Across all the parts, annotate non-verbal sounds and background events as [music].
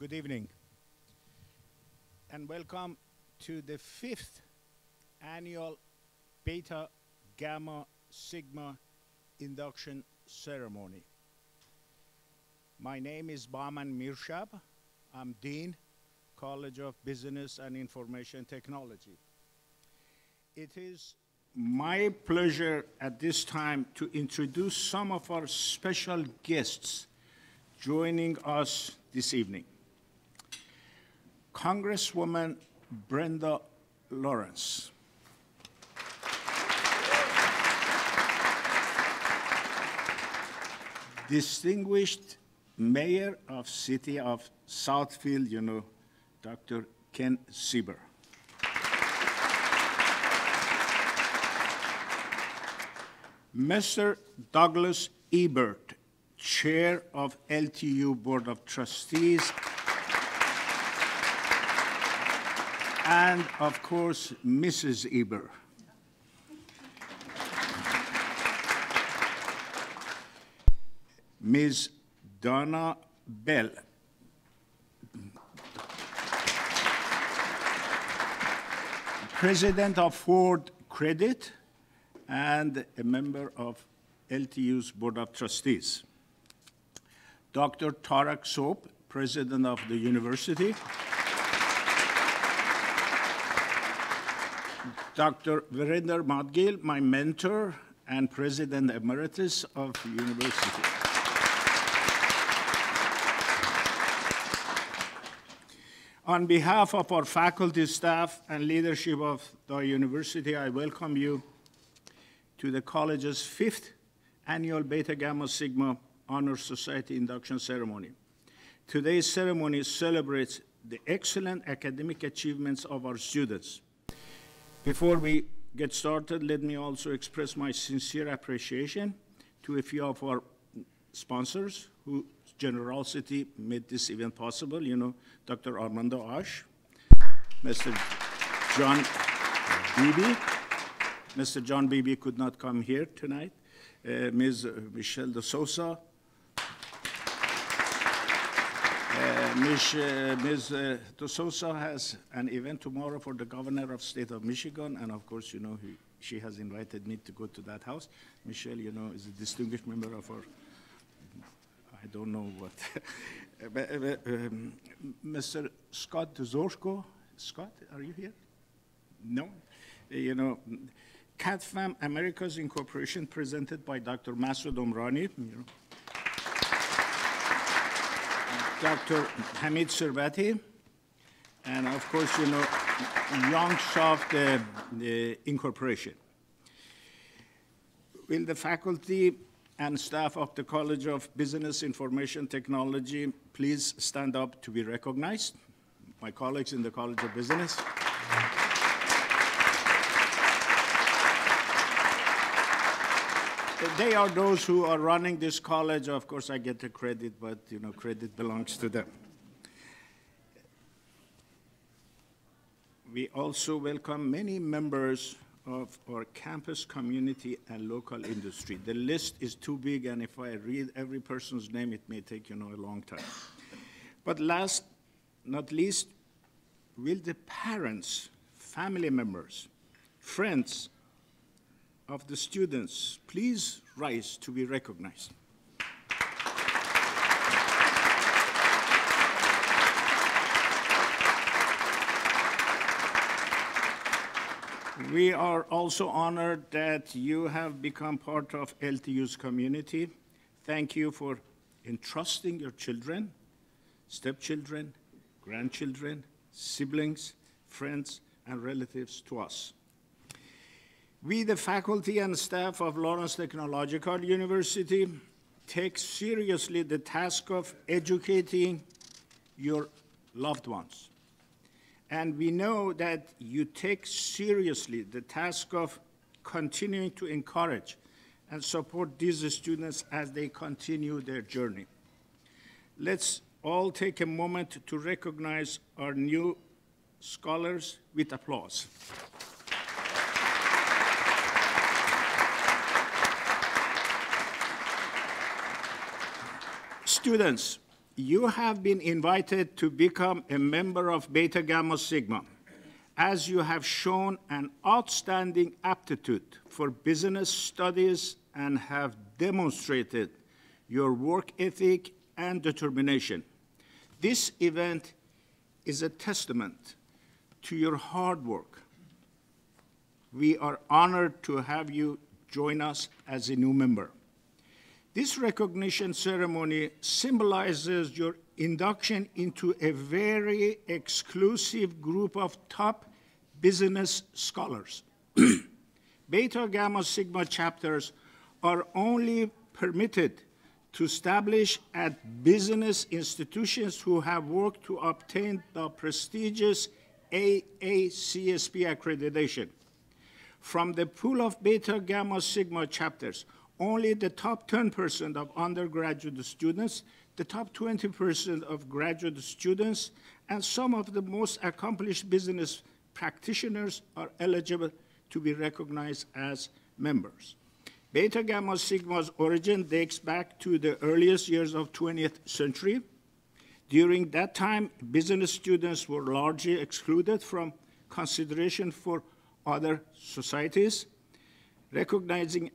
Good evening, and welcome to the fifth annual Beta Gamma Sigma induction ceremony. My name is Bahman Mirshab. I'm Dean, College of Business and Information Technology. It is my pleasure at this time to introduce some of our special guests joining us this evening. Congresswoman Brenda Lawrence. Distinguished Mayor of City of Southfield, you know, Dr. Ken Siver. Mr. Douglas Ebert, Chair of LTU Board of Trustees, and of course, Mrs. Ebert. Ms. Donna Bell. President of Ford Credit and a member of LTU's Board of Trustees. Dr. Tarek Sobh, President of the university. Dr. Virinder Moudgil, my mentor and President Emeritus of the university. On behalf of our faculty, staff, and leadership of the university, I welcome you to the college's fifth annual Beta Gamma Sigma Honor Society induction ceremony. Today's ceremony celebrates the excellent academic achievements of our students. Before we get started, let me also express my sincere appreciation to a few of our sponsors whose generosity made this event possible. You know, Dr. Armando Ash, Mr. John Beebe. Mr. John Beebe could not come here tonight. Uh, Ms. Michelle de Sosa, uh, Ms. Uh, Ms. Uh, de has an event tomorrow for the governor of state of Michigan, and of course, you know, he, she has invited me to go to that house. Michelle, you know, is a distinguished member of our, I don't know what, [laughs] uh, um, Mr. Scott Zorko. Scott, are you here? No? You know, CADFEM Americas Incorporation presented by Dr. Masoud Omrani. You know. Dr. Hamid Servati, and of course, you know, Young uh, the Incorporation. Will the faculty and staff of the College of Business Information Technology please stand up to be recognized? My colleagues in the College of Business. They are those who are running this college. Of course, I get the credit, but you know, credit belongs to them. We also welcome many members of our campus community and local industry. The list is too big, and if I read every person's name, it may take you know a long time. But last, not least, will the parents, family members, friends, of the students please rise to be recognized. We are also honored that you have become part of LTU's community. Thank you for entrusting your children, stepchildren, grandchildren, siblings, friends, and relatives to us. We, the faculty and staff of Lawrence Technological University, take seriously the task of educating your loved ones. And we know that you take seriously the task of continuing to encourage and support these students as they continue their journey. Let's all take a moment to recognize our new scholars with applause. Students, you have been invited to become a member of Beta Gamma Sigma, as you have shown an outstanding aptitude for business studies and have demonstrated your work ethic and determination. This event is a testament to your hard work. We are honored to have you join us as a new member. This recognition ceremony symbolizes your induction into a very exclusive group of top business scholars. [clears throat] Beta Gamma Sigma chapters are only permitted to establish at business institutions who have worked to obtain the prestigious AACSB accreditation. From the pool of Beta Gamma Sigma chapters, only the top 10% of undergraduate students, the top 20% of graduate students, and some of the most accomplished business practitioners are eligible to be recognized as members. Beta Gamma Sigma's origin dates back to the earliest years of 20th century. During that time, business students were largely excluded from consideration for other societies, recognizing,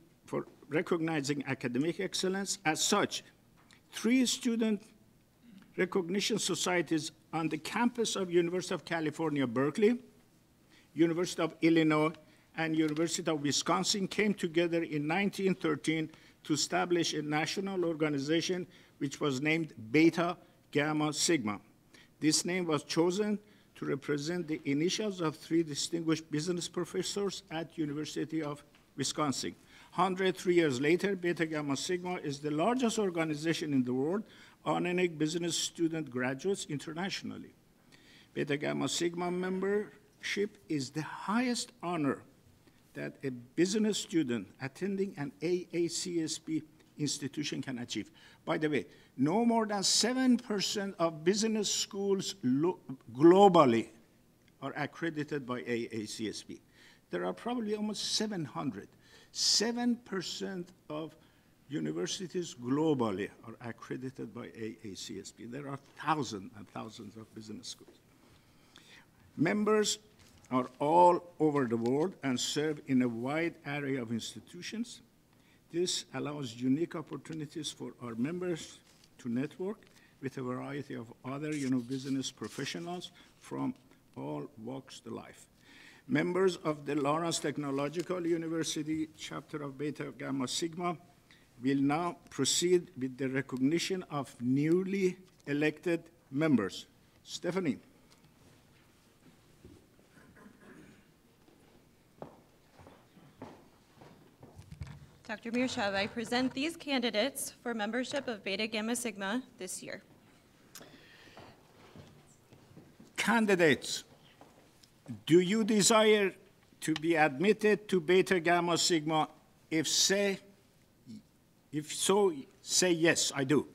recognizing academic excellence. As such, three student recognition societies on the campus of University of California, Berkeley, University of Illinois, and University of Wisconsin came together in 1913 to establish a national organization which was named Beta Gamma Sigma. This name was chosen to represent the initials of three distinguished business professors at University of Wisconsin. 103 years later, Beta Gamma Sigma is the largest organization in the world honoring business student graduates internationally. Beta Gamma Sigma membership is the highest honor that a business student attending an AACSB institution can achieve. By the way, no more than 7% of business schools globally are accredited by AACSB. There are probably almost 700. 7% of universities globally are accredited by AACSB. There are thousands and thousands of business schools. Members are all over the world and serve in a wide array of institutions. This allows unique opportunities for our members to network with a variety of other you know, business professionals from all walks of life. Members of the Lawrence Technological University chapter of Beta Gamma Sigma will now proceed with the recognition of newly elected members. Stephanie. Dr. Mirshab, I present these candidates for membership of Beta Gamma Sigma this year. Candidates, do you desire to be admitted to Beta Gamma Sigma? If say, if so, say yes, I do.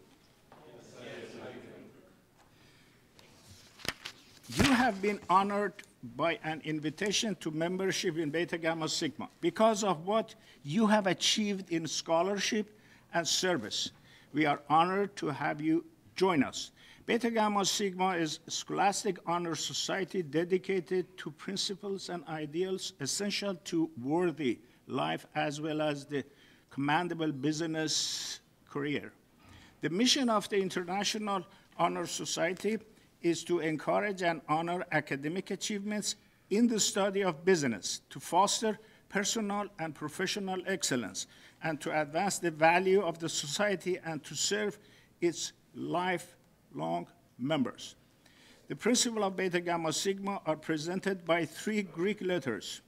Yes, I do. You have been honored by an invitation to membership in Beta Gamma Sigma because of what you have achieved in scholarship and service. We are honored to have you join us. Beta Gamma Sigma is a scholastic honor society dedicated to principles and ideals essential to worthy life as well as the commendable business career. The mission of the International Honor Society is to encourage and honor academic achievements in the study of business, to foster personal and professional excellence, and to advance the value of the society and to serve its lifelong members. The principle of Beta Gamma Sigma are presented by three Greek letters,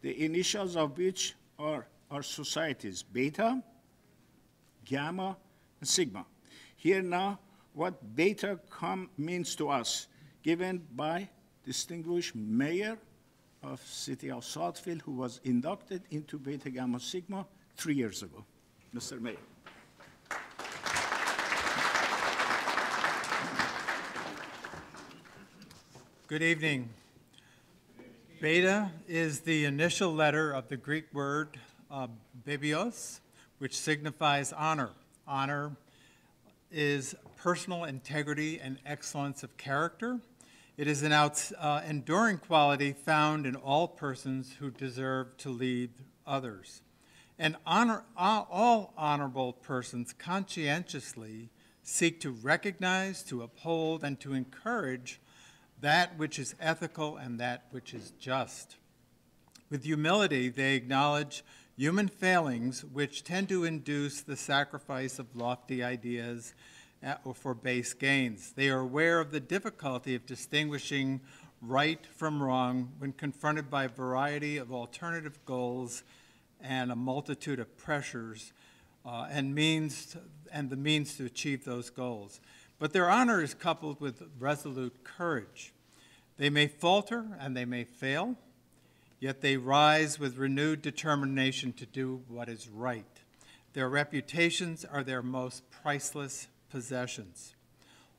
the initials of which are our societies, Beta, Gamma, and Sigma. Here now, what beta com means to us, given by distinguished mayor of city of Southfield, who was inducted into Beta Gamma Sigma three years ago. Mr. Mayor. Good evening. Beta is the initial letter of the Greek word uh, bebaios, which signifies honor. Honor is personal integrity and excellence of character. It is an outs- uh, enduring quality found in all persons who deserve to lead others. And honor, all- all honorable persons conscientiously seek to recognize, to uphold, and to encourage that which is ethical and that which is just. With humility, they acknowledge human failings which tend to induce the sacrifice of lofty ideas uh, or for base gains. They are aware of the difficulty of distinguishing right from wrong when confronted by a variety of alternative goals and a multitude of pressures uh, and means and the means to achieve those goals. But their honor is coupled with resolute courage. They may falter and they may fail, yet they rise with renewed determination to do what is right. Their reputations are their most priceless possessions.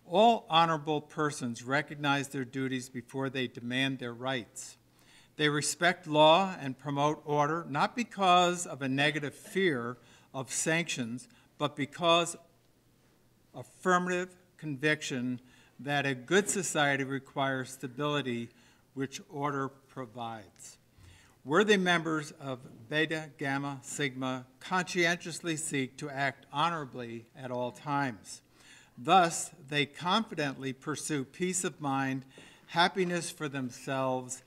All honorable persons recognize their duties before they demand their rights. They respect law and promote order, not because of a negative fear of sanctions, but because affirmative conviction that a good society requires stability, which order provides. Worthy members of Beta Gamma Sigma conscientiously seek to act honorably at all times. Thus, they confidently pursue peace of mind, happiness for themselves,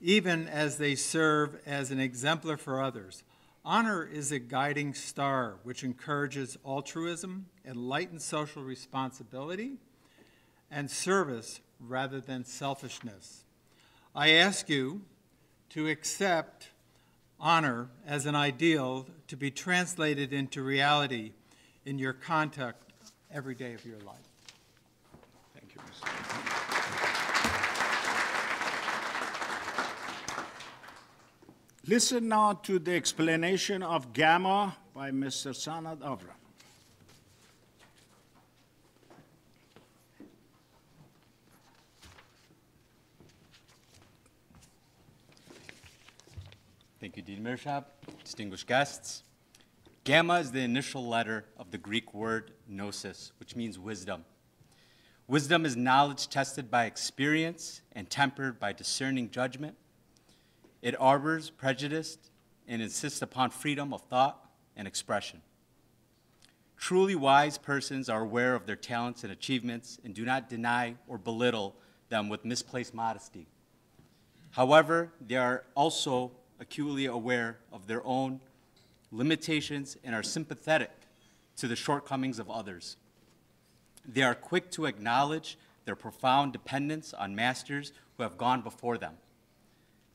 even as they serve as an exemplar for others. Honor is a guiding star which encourages altruism, enlightens social responsibility, and service rather than selfishness. I ask you to accept honor as an ideal to be translated into reality in your conduct every day of your life. Thank you, Mr. Listen now to the explanation of gamma by Mr. Sanad Avram. Thank you, Dean Mirshab. Distinguished guests. Gamma is the initial letter of the Greek word gnosis, which means wisdom. Wisdom is knowledge tested by experience and tempered by discerning judgment. It arbors prejudice and insists upon freedom of thought and expression. Truly wise persons are aware of their talents and achievements and do not deny or belittle them with misplaced modesty. However, they are also acutely aware of their own limitations and are sympathetic to the shortcomings of others. They are quick to acknowledge their profound dependence on masters who have gone before them.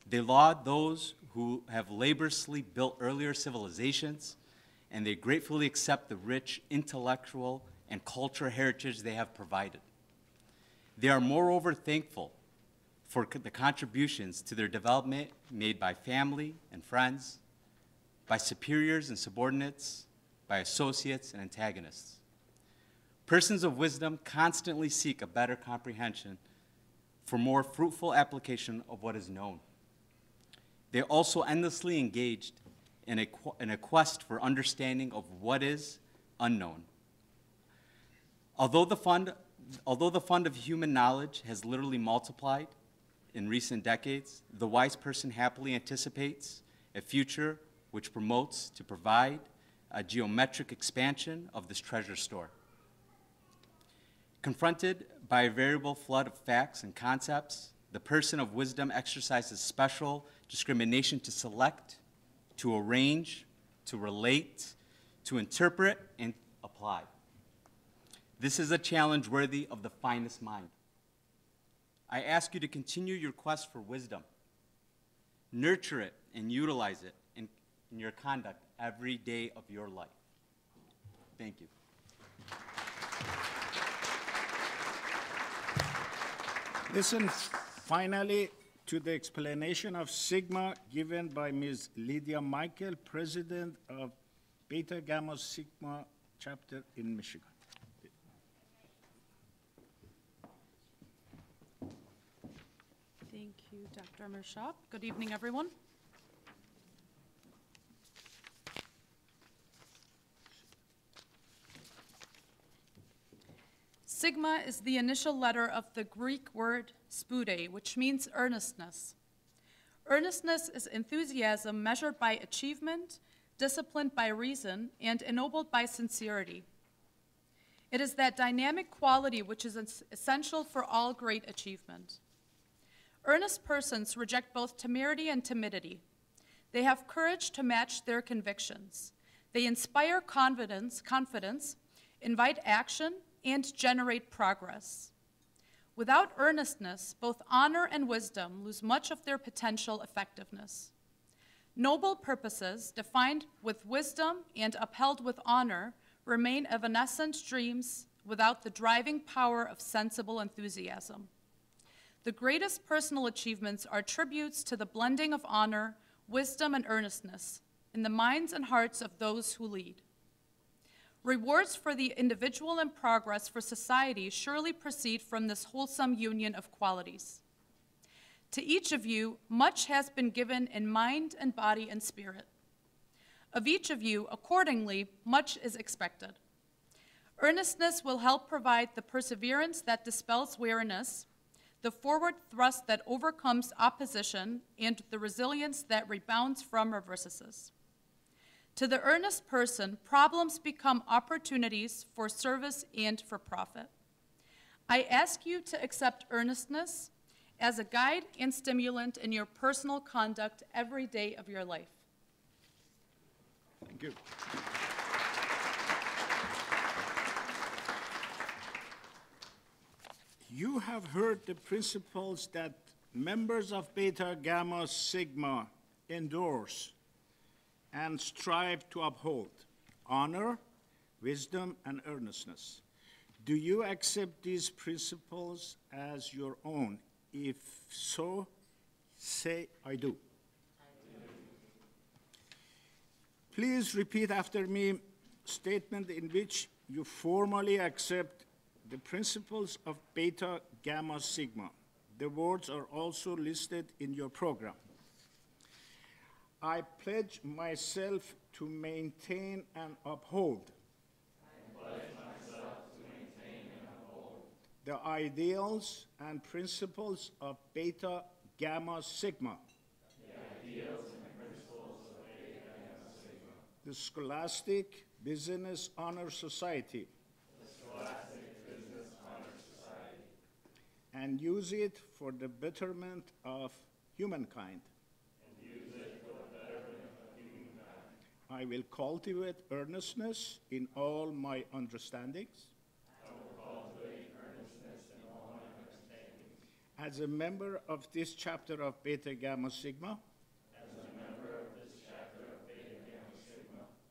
They laud those who have laboriously built earlier civilizations, and they gratefully accept the rich intellectual and cultural heritage they have provided. They are moreover thankful for the contributions to their development made by family and friends, by superiors and subordinates, by associates and antagonists. Persons of wisdom constantly seek a better comprehension for more fruitful application of what is known. They are also endlessly engaged in a, in a quest for understanding of what is unknown. Although the, fund, although the fund of human knowledge has literally multiplied in recent decades, the wise person happily anticipates a future which promotes to provide a geometric expansion of this treasure store. Confronted by a variable flood of facts and concepts, the person of wisdom exercises special discrimination to select, to arrange, to relate, to interpret, and apply. This is a challenge worthy of the finest mind. I ask you to continue your quest for wisdom. Nurture it and utilize it in, in your conduct every day of your life. Thank you. Listen finally to the explanation of Sigma given by Ms. Lydia Michael, President of Beta Gamma Sigma chapter in Michigan. Thank you, Dr. Mirshab. Good evening, everyone. Sigma is the initial letter of the Greek word spoude, which means earnestness. Earnestness is enthusiasm measured by achievement, disciplined by reason, and ennobled by sincerity. It is that dynamic quality which is essential for all great achievement. Earnest persons reject both temerity and timidity. They have courage to match their convictions. They inspire confidence, confidence, invite action, and generate progress. Without earnestness, both honor and wisdom lose much of their potential effectiveness. Noble purposes, defined with wisdom and upheld with honor, remain evanescent dreams without the driving power of sensible enthusiasm. The greatest personal achievements are tributes to the blending of honor, wisdom, and earnestness in the minds and hearts of those who lead. Rewards for the individual and progress for society surely proceed from this wholesome union of qualities. To each of you, much has been given in mind and body and spirit. Of each of you, accordingly, much is expected. Earnestness will help provide the perseverance that dispels weariness, the forward thrust that overcomes opposition, and the resilience that rebounds from reverses. To the earnest person, problems become opportunities for service and for profit. I ask you to accept earnestness as a guide and stimulant in your personal conduct every day of your life. Thank you. You have heard the principles that members of Beta Gamma Sigma endorse and strive to uphold honor, wisdom, and earnestness. Do you accept these principles as your own? If so, say, I do. Please repeat after me statement in which you formally accept the principles of Beta Gamma Sigma. The words are also listed in your program. I pledge myself to maintain and uphold. The ideals and principles of Beta Gamma Sigma. The Scholastic Business Honor Society. And use it for the betterment of humankind. I will cultivate earnestness in all my understandings. As a member of this chapter of Beta Gamma Sigma.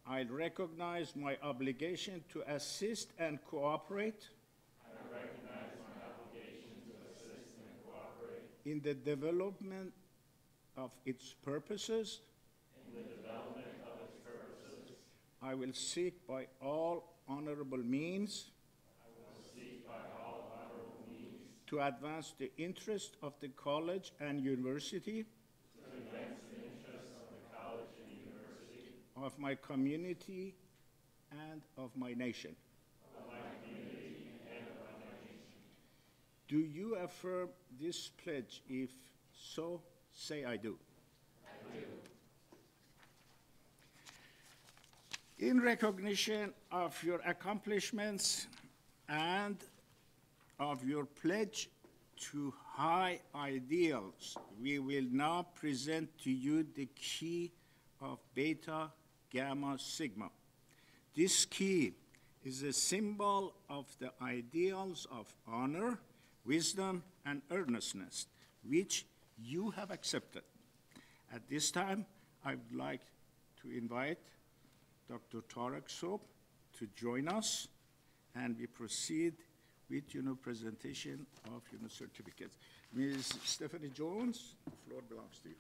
I recognize my obligation to assist and cooperate. assist and cooperate In the development of its purposes. I will seek by all honorable means. To advance the interest of the college and university. Of my community and of my nation. Do you affirm this pledge? If so, say I do. In recognition of your accomplishments and of your pledge to high ideals, we will now present to you the key of Beta Gamma Sigma. This key is a symbol of the ideals of honor, wisdom, and earnestness, which you have accepted. At this time, I would like to invite Dr. Tarek Sobh to join us, and we proceed with, you know, presentation of, you know, certificates. Ms. Stephanie Jones, the floor belongs to you.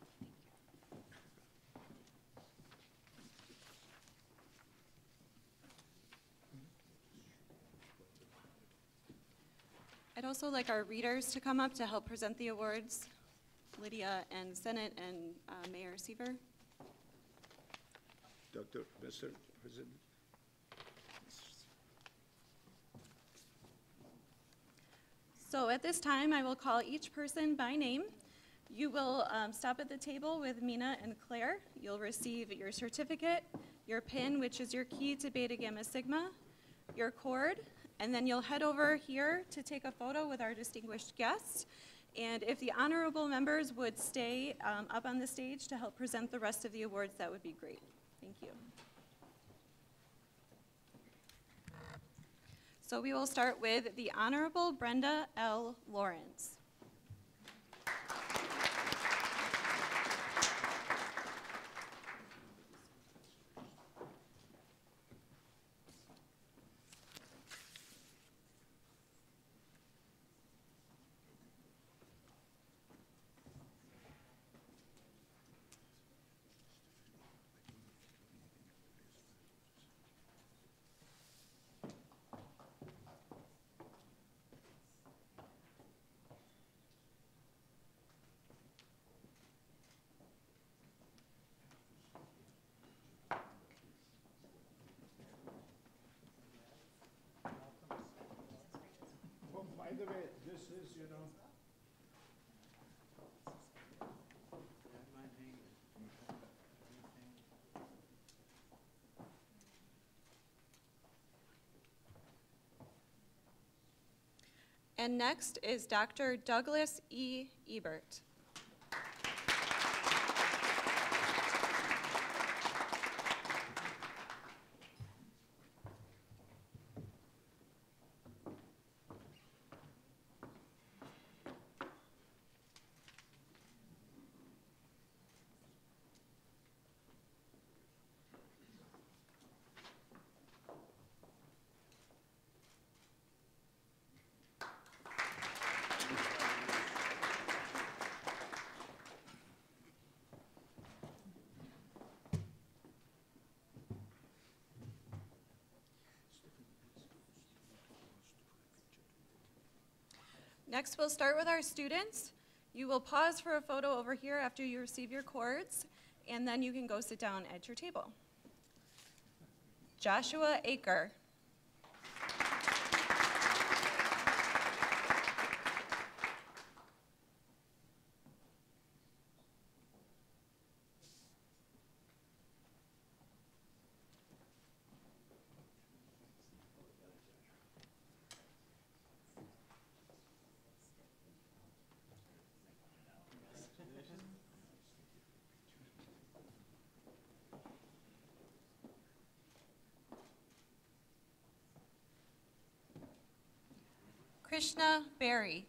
I'd also like our readers to come up to help present the awards, Lydia and Senate and uh, Mayor Siver. Dr. Mr. President. So at this time, I will call each person by name. You will um, stop at the table with Mina and Claire. You'll receive your certificate, your PIN, which is your key to Beta Gamma Sigma, your cord, and then you'll head over here to take a photo with our distinguished guests. And if the honorable members would stay um, up on the stage to help present the rest of the awards, that would be great. Thank you. So we will start with the Honorable Brenda L. Lawrence. Oh, by the way, this you know. And next is Dr. Douglas E. Ebert. Next, we'll start with our students. You will pause for a photo over here after you receive your cords, and then you can go sit down at your table. Joshua Aker. Krishna Berry.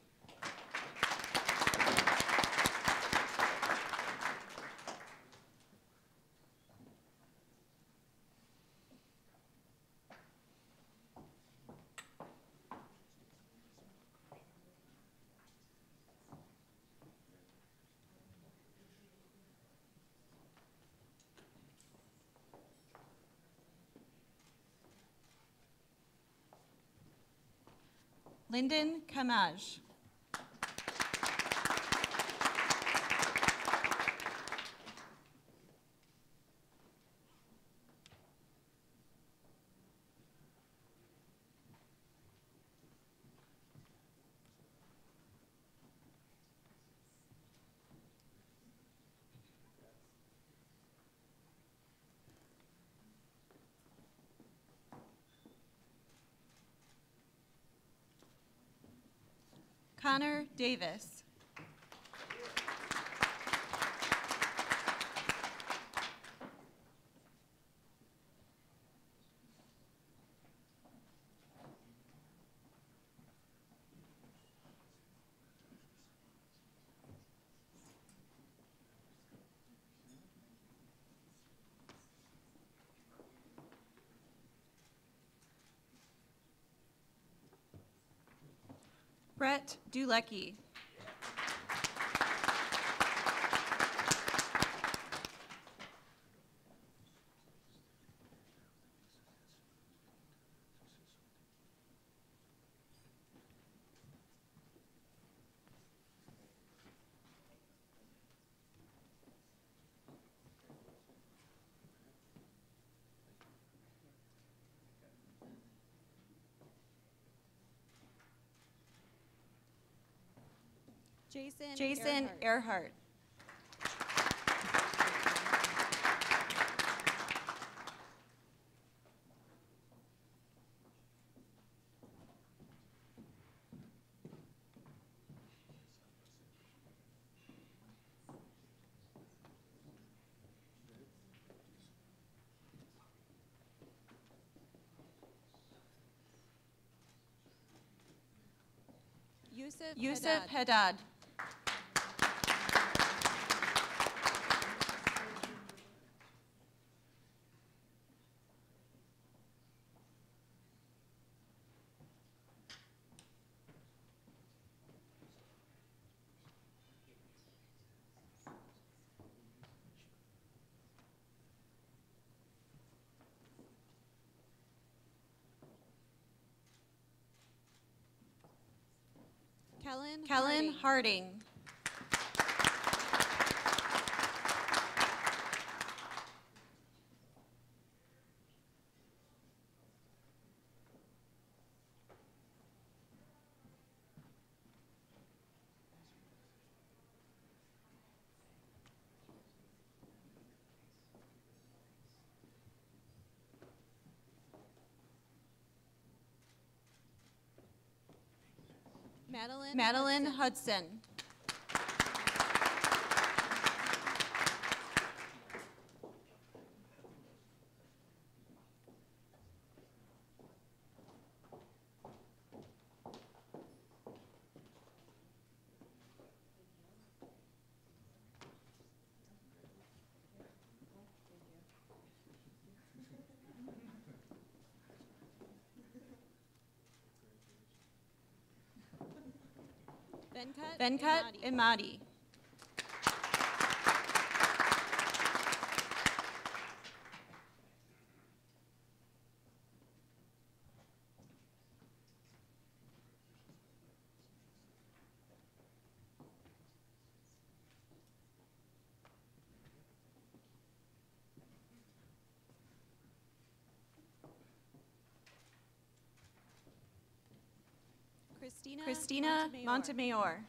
Lyndon Kamaj. Connor Davis. Brett Dulecki. Jason Jason Earhart. Earhart. Yusuf Yusuf Haddad. Haddad. Kellen. Harding. Madeline Madeline Hudson. Venkat Venkat Imadi. Imadi. Christina Christina Montemayor.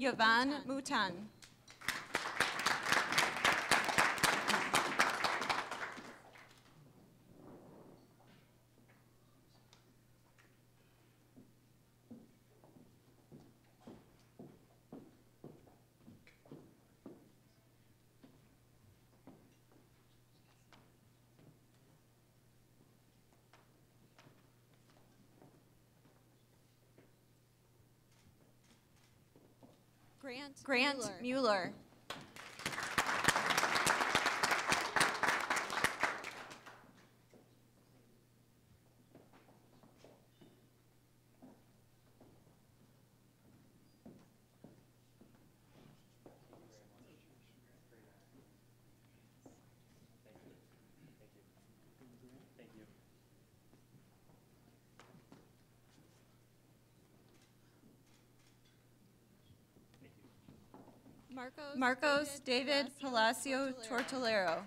Yovan Mutan. Grant Grant Mueller. Mueller. Marcos, Marcos David Palacio Tortolero.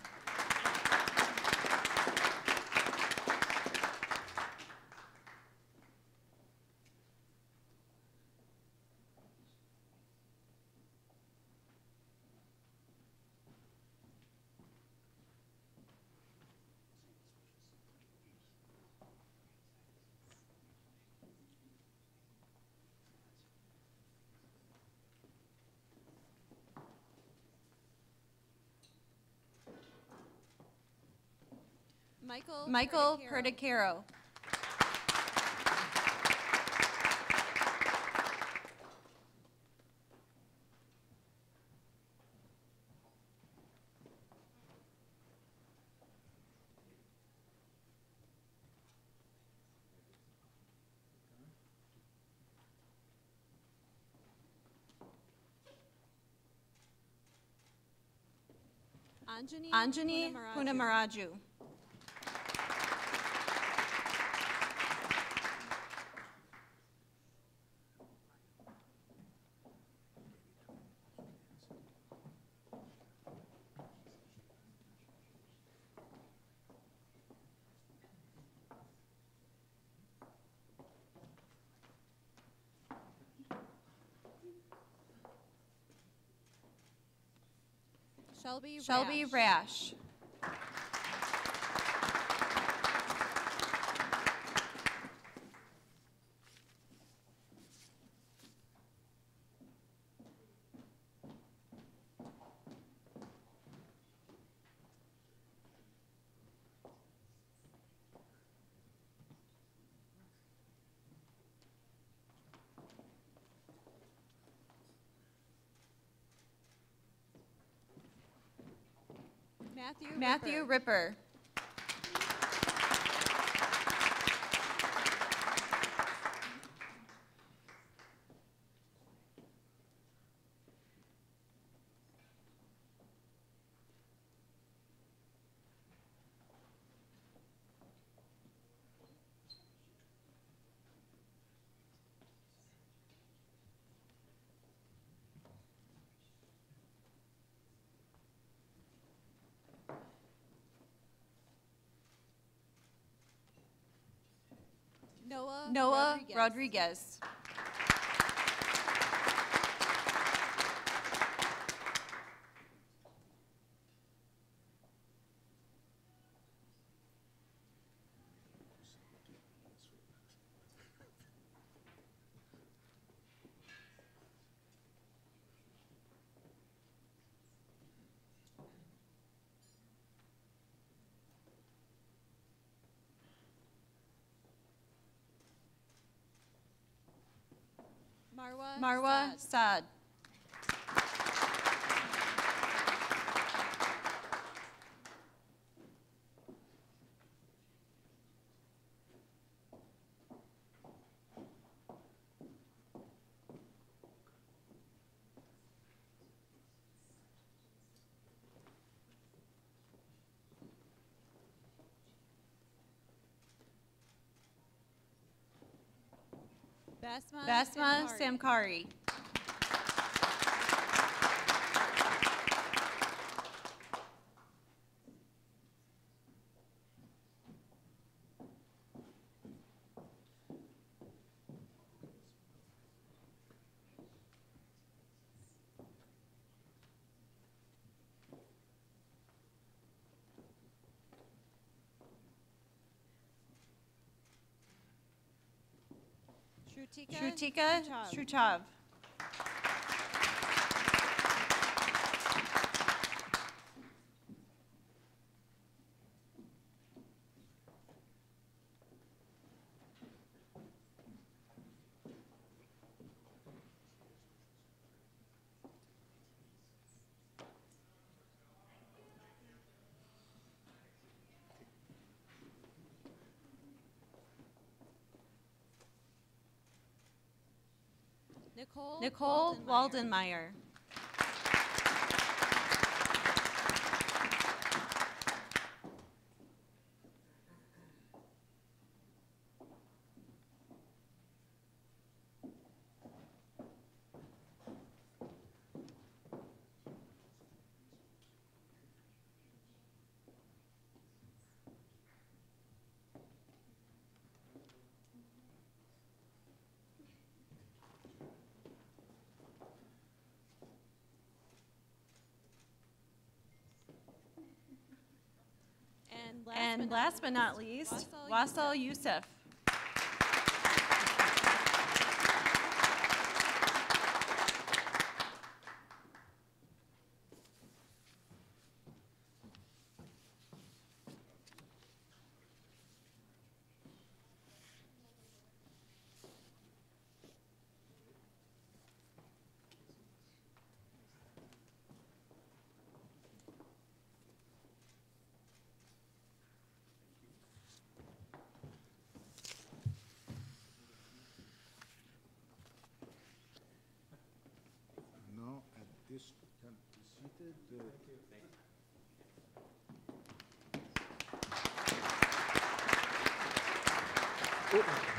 Michael, Michael Perticaro. Anjani, Anjani Punamaraju. Shelby Shelby Rash. Rash. Matthew. Ripper. Noah Noah Rodriguez. Rodriguez. Marwa Marwa Saad. Saad. Basma Basma Samkari. Samkari. Shrutika? Shrutika? Shruchav. Nicole Nicole Waldenmeyer. Waldenmeyer. And last, but, not least, Wasal Youssef. Thank you.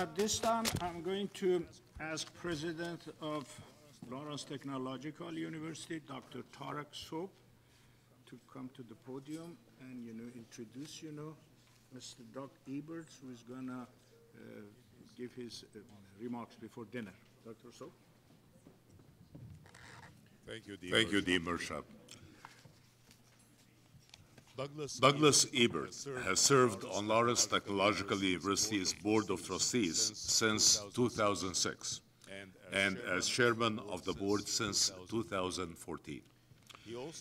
At this time, I'm going to ask President of Lawrence Technological University, Dr. Tarek Sobh, to come to the podium and, you know, introduce, you know, Mr. Doug Eberts, who is gonna uh, give his uh, remarks before dinner. Dr. Sobh? Thank you, Dean. Thank you, Dean Mirshab. Douglas. Ebert has served on Lawrence Technological University's Board of Trustees since 2006 and as chairman of the board since 2014.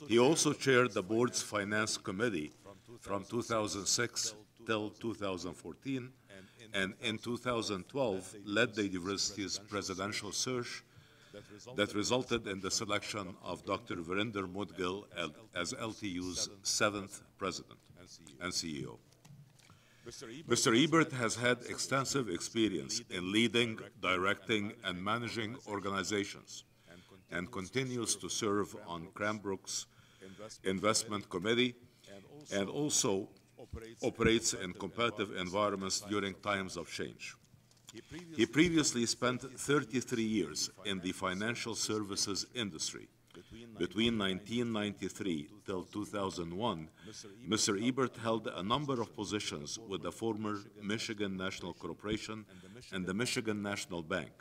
He also chaired the board's finance committee from 2006 till 2014, and in 2012 led the university's presidential search that resulted in the selection of Dr. Virinder Moudgil as LTU's seventh president and CEO. Mr. Ebert has had extensive experience in leading, directing, and managing organizations and continues to serve on Cranbrook's Investment Committee and also operates in competitive environments during times of change. He previously spent 33 years in the financial services industry. Between 1993 till 2001, Mr. Ebert held a number of positions with the former Michigan National Corporation and the Michigan National Bank,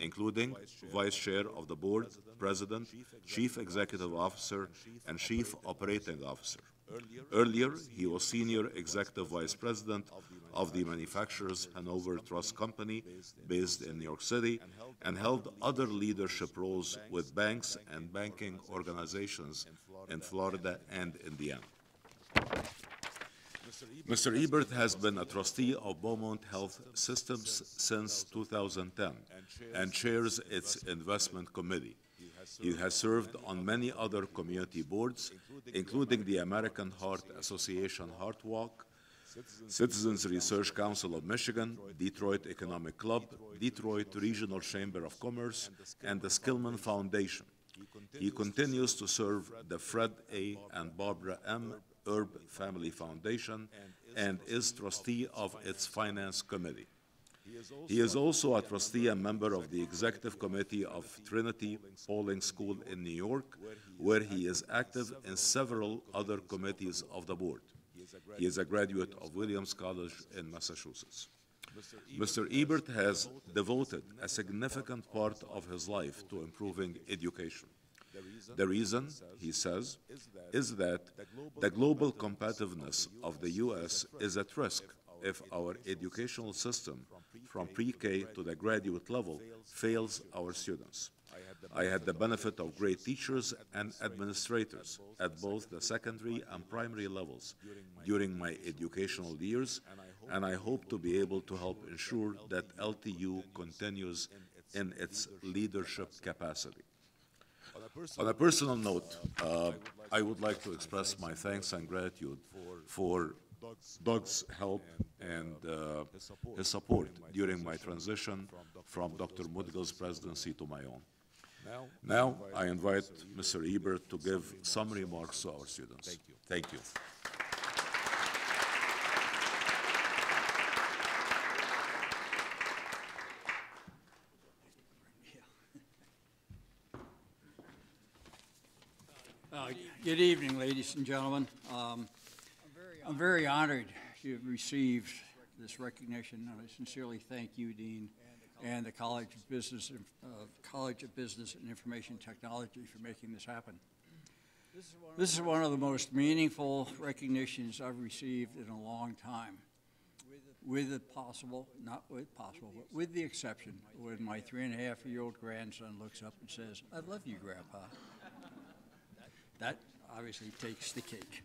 including Vice Chair of the Board, President, Chief Executive Officer, and Chief Operating Officer. Earlier, he was Senior Executive Vice President of the Manufacturers Hanover Trust Company, based in New York City, and held other leadership roles with banks and banking organizations in Florida and Indiana. Mr. Ebert has been a trustee of Beaumont Health Systems since 2010 and chairs its investment committee. He has served on many other community boards, including the American Heart Association Heart Walk, Citizens Research Council of Michigan, Detroit Economic Club, Detroit Regional Chamber of Commerce, and the Skillman Foundation. He continues to serve the Fred A. and Barbara M. Erb Family Foundation and is trustee of its Finance Committee. He is also a trustee and member of the Executive Committee of Trinity Pawling School in New York, where he is active in several other committees of the board. He is a graduate of Williams College in Massachusetts. Mr. Ebert has devoted a significant part of his life to improving education. The reason, he says, is that the global competitiveness of the U.S. is at risk if our educational system, from pre-K to the graduate level, fails our students. I had the benefit of great teachers and administrators at both the secondary and primary levels during my educational years, and I hope to be able to help ensure that LTU continues in its leadership capacity. On a personal note, uh, I would like to express my thanks and gratitude for Doug's help and uh, his support during my transition from Dr. Moudgil's presidency to my own. Now, I invite Mr. Ebert to give some remarks to our students. Thank you. Uh, Good evening, ladies and gentlemen. Um, I'm very honored to have received this recognition, and I sincerely thank you, Dean, and the College of Business, uh, College of Business and Information Technology for making this happen. This is one of the most meaningful recognitions I've received in a long time. With the possible, not with possible, but with the exception when my three and a half year old grandson looks up and says, I love you, Grandpa. That, obviously takes the cake.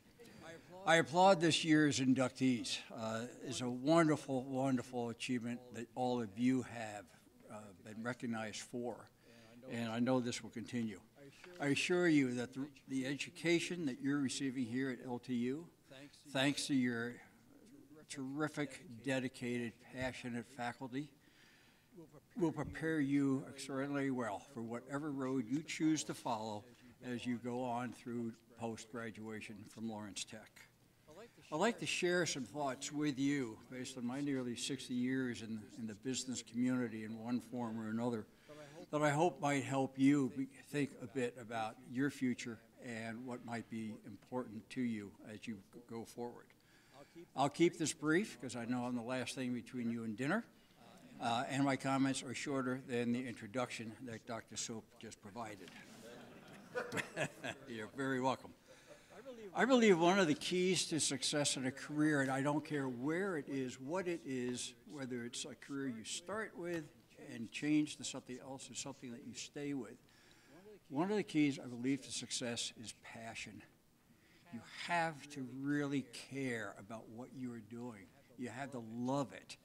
I applaud this year's inductees. Uh, It's a wonderful, wonderful achievement that all of you have uh, been recognized for, and I know this will continue. I assure you that the- the education that you're receiving here at LTU, thanks to your terrific, dedicated, passionate faculty, will prepare you extraordinarily well for whatever road you choose to follow as you go on through post-graduation from Lawrence Tech. I'd like to share some thoughts with you based on my nearly 60 years in, in the business community in one form or another that I hope might help you be- think a bit about your future and what might be important to you as you go forward. I'll keep this brief because I know I'm the last thing between you and dinner, uh, and my comments are shorter than the introduction that Dr. Sobh just provided. [laughs] You're very welcome. I believe one of the keys to success in a career, and I don't care where it is, what it is, whether it's a career you start with and change to something else or something that you stay with, one of the keys, I believe, to success is passion. You have to really care about what you are doing. You have to love it.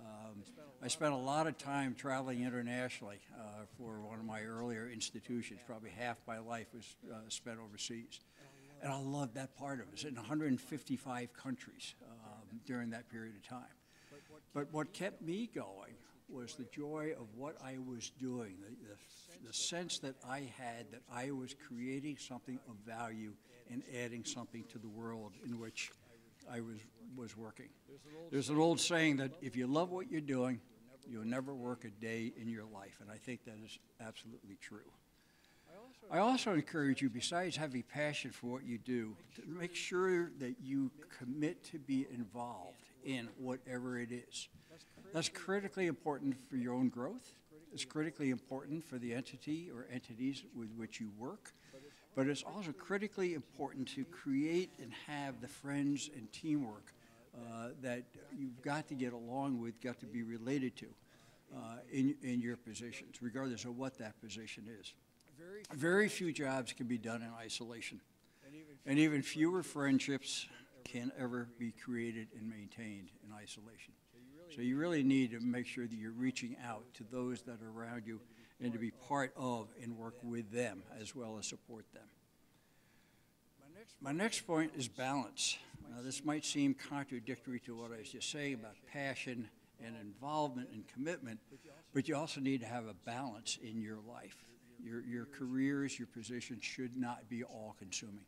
Um, I spent a lot of time traveling internationally uh, for one of my earlier institutions. Probably half my life was uh, spent overseas. And I loved that part of it. It was in 155 countries um, during that period of time. But what kept me going was the joy of what I was doing, the, the, the sense that I had that I was creating something of value and adding something to the world in which I was, was working. There's an old saying that if you love what you're doing, you'll never work a day in your life, and I think that is absolutely true. I also encourage you, besides having passion for what you do, to make sure that you commit to be involved in whatever it is. That's critically important for your own growth. It's critically important for the entity or entities with which you work. But it's also critically important to create and have the friends and teamwork uh, that you've got to get along with, got to be related to uh, in, in your positions, regardless of what that position is. Very few jobs can be done in isolation, and even fewer friendships can ever be created and maintained in isolation. So you really need to make sure that you're reaching out to those that are around you and to be part of and work with them as well as support them. My next point is balance. Now, this might seem contradictory to what I was just saying about passion and involvement and commitment, but you also need to have a balance in your life. Your, your careers, your positions should not be all consuming.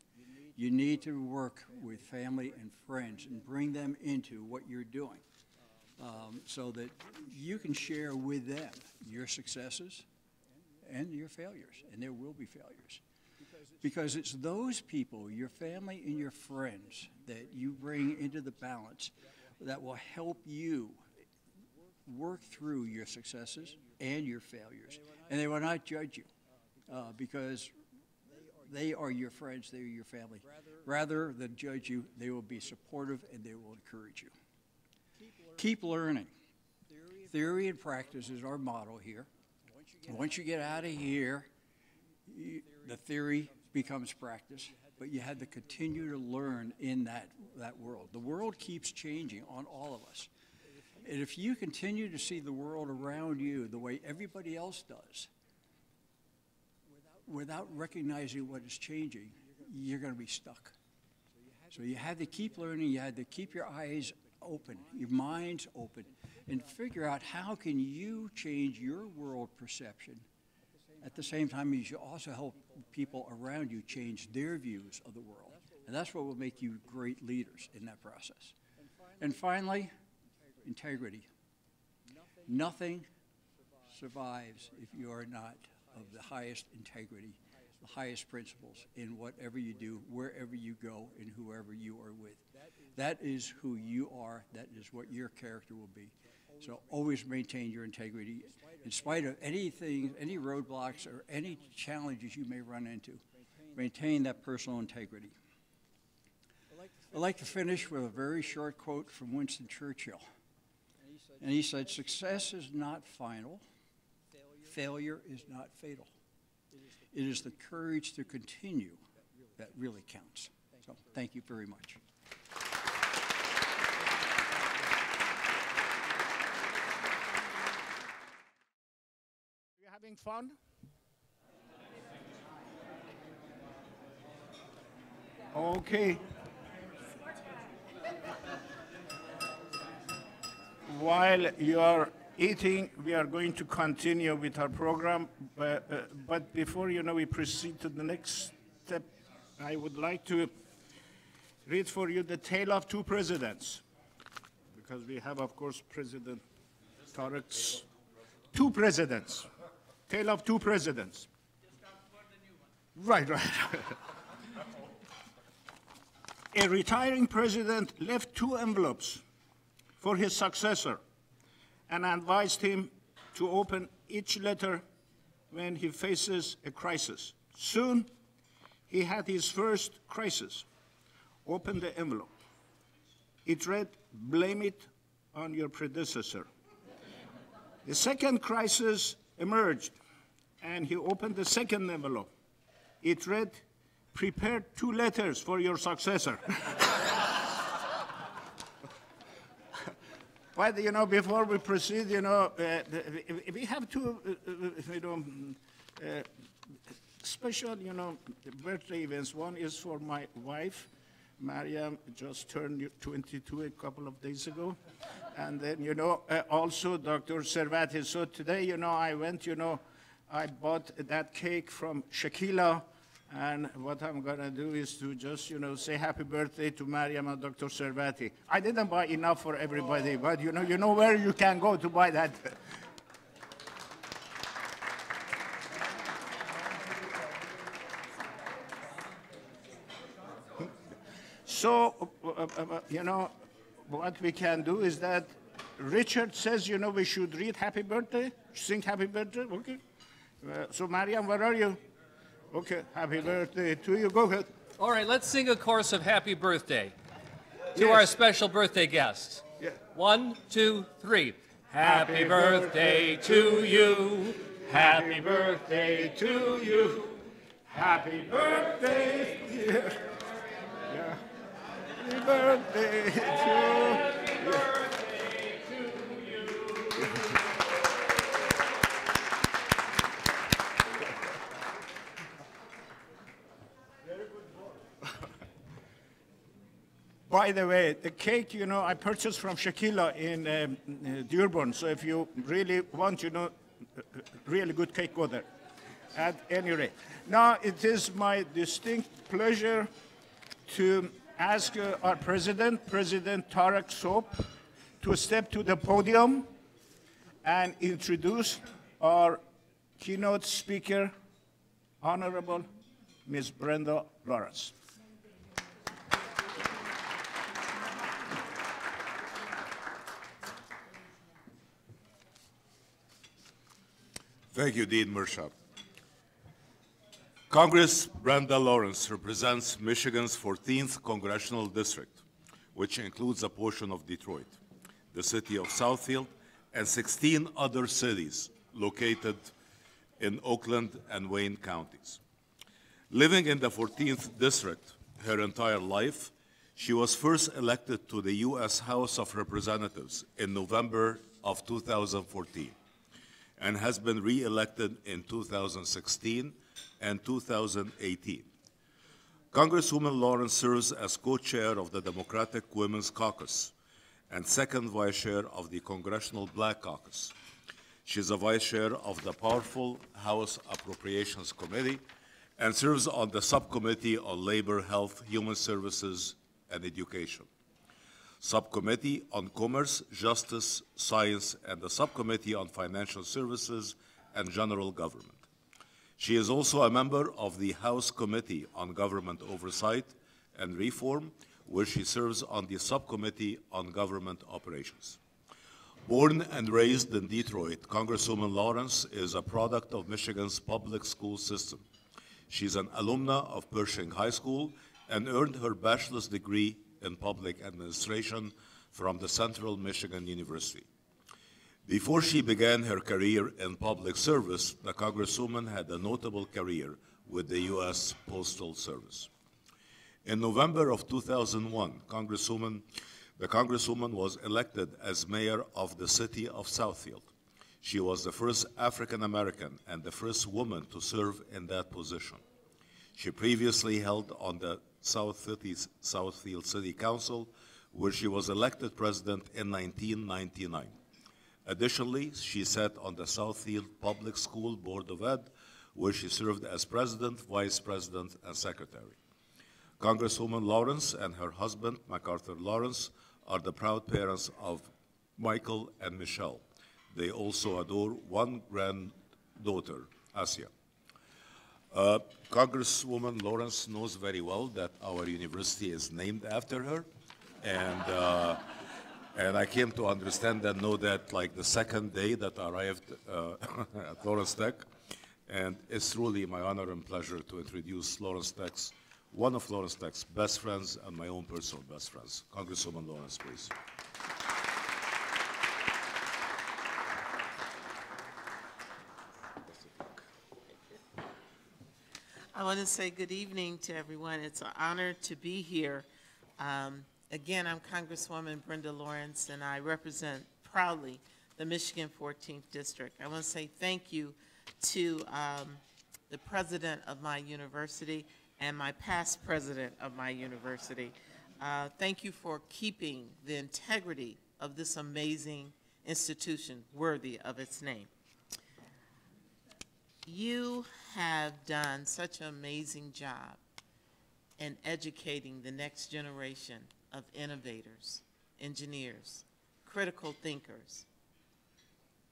You need to work with family and friends and bring them into what you're doing um, so that you can share with them your successes and your failures, and there will be failures. Because it's those people, your family and your friends, that you bring into the balance that will help you work through your successes and your failures. And they will not judge you uh, because they are your friends, they are your family. Rather than judge you, they will be supportive and they will encourage you. Keep learning. Theory and practice is our motto here. Once you get out of here, you, the theory becomes practice, but you have to continue to learn in that, that world. The world keeps changing on all of us. And if you continue to see the world around you the way everybody else does, without recognizing what is changing, you're going to be stuck. So you had to keep learning, you had to keep your eyes open, your minds open, and figure out how can you change your world perception at the same time as you also help people around you change their views of the world. And that's what will make you great leaders in that process. And finally, integrity. Nothing survives if you are not of the highest integrity, the highest principles in whatever you do, wherever you go, and whoever you are with. That is who you are. That is what your character will be. So always maintain your integrity in spite of anything, any roadblocks or any challenges you may run into. Maintain that personal integrity. I'd like to finish with a very short quote from Winston Churchill. And he said, Success is not final, failure is not fatal. It is the courage to continue that really counts. So, thank you very much. Having fun? Okay. While you are eating, we are going to continue with our program. But, uh, but before you know we proceed to the next step, I would like to read for you the tale of two presidents. Because we have, of course, President Tarek's two presidents. Tale of two presidents. Right, right. [laughs] A retiring president left two envelopes for his successor and advised him to open each letter when he faces a crisis. Soon, he had his first crisis. Open the envelope. It read, blame it on your predecessor. The second crisis emerged, and he opened the second envelope. It read, Prepare two letters for your successor. [laughs] but, you know, before we proceed, you know, uh, we have two, uh, uh, you know, uh, special, you know, birthday events. One is for my wife, Mariam, just turned 22 a couple of days ago. And then, you know, uh, also Dr. Servati. So today, you know, I went, you know, I bought that cake from Shakila. And what I'm going to do is to just, you know, say happy birthday to Mariam and Dr. Servati. I didn't buy enough for everybody, but, you know, you know where you can go to buy that. So, you know, what we can do is that Richard says, you know, we should read happy birthday, sing happy birthday, okay? Uh, so, Mariam, where are you? Okay, happy birthday to you. Go ahead. All right, let's sing a chorus of happy birthday to Yes. our special birthday guest. Yeah. One, two, three. Happy birthday to you. Happy birthday to you. Happy birthday, dear. Yeah. Happy birthday to you. By the way, the cake, you know, I purchased from Shakila in um, uh, Dearborn. So if you really want, you know, really good cake, go there. At any rate. Now, it is my distinct pleasure to ask uh, our president, President Tarek Sobh, to step to the podium and introduce our keynote speaker, Honorable Ms. Brenda Lawrence. Thank you, Dean Mirshab. Congress Brenda Lawrence represents Michigan's 14th congressional district, which includes a portion of Detroit, the city of Southfield, and 16 other cities located in Oakland and Wayne counties. Living in the 14th district her entire life, she was first elected to the U.S. House of Representatives in November of 2014 and has been re-elected in 2016 and 2018. Congresswoman Lawrence serves as co-chair of the Democratic Women's Caucus and second vice chair of the Congressional Black Caucus. She is a vice chair of the powerful House Appropriations Committee and serves on the Subcommittee on Labor, Health, Human Services, and Education. Subcommittee on Commerce, Justice, Science, and the Subcommittee on Financial Services and General Government. She is also a member of the House Committee on Government Oversight and Reform, where she serves on the Subcommittee on Government Operations. Born and raised in Detroit, Congresswoman Lawrence is a product of Michigan's public school system. She's an alumna of Pershing High School and earned her bachelor's degree in public administration from the Central Michigan University. Before she began her career in public service, the Congresswoman had a notable career with the U.S. Postal Service. In November of 2001, Congresswoman, the Congresswoman was elected as mayor of the city of Southfield. She was the first African American and the first woman to serve in that position. She previously held on the South Southfield City Council, where she was elected president in 1999. Additionally, she sat on the Southfield Public School Board of Ed, where she served as president, vice president, and secretary. Congresswoman Lawrence and her husband, MacArthur Lawrence, are the proud parents of Michael and Michelle. They also adore one granddaughter, Asia. Uh, Congresswoman Lawrence knows very well that our university is named after her, and uh, and I came to understand and know that like the second day that I arrived uh, [laughs] at Lawrence Tech, and it's truly my honor and pleasure to introduce Lawrence Tech's one of Lawrence Tech's best friends and my own personal best friends, Congresswoman Lawrence, please. Want to say good evening to everyone. It's an honor to be here. Um, again, I'm Congresswoman Brenda Lawrence, and I represent proudly the Michigan 14th District. I want to say thank you to um, the president of my university and my past president of my university. Uh, thank you for keeping the integrity of this amazing institution worthy of its name. You have done such an amazing job in educating the next generation of innovators, engineers, critical thinkers,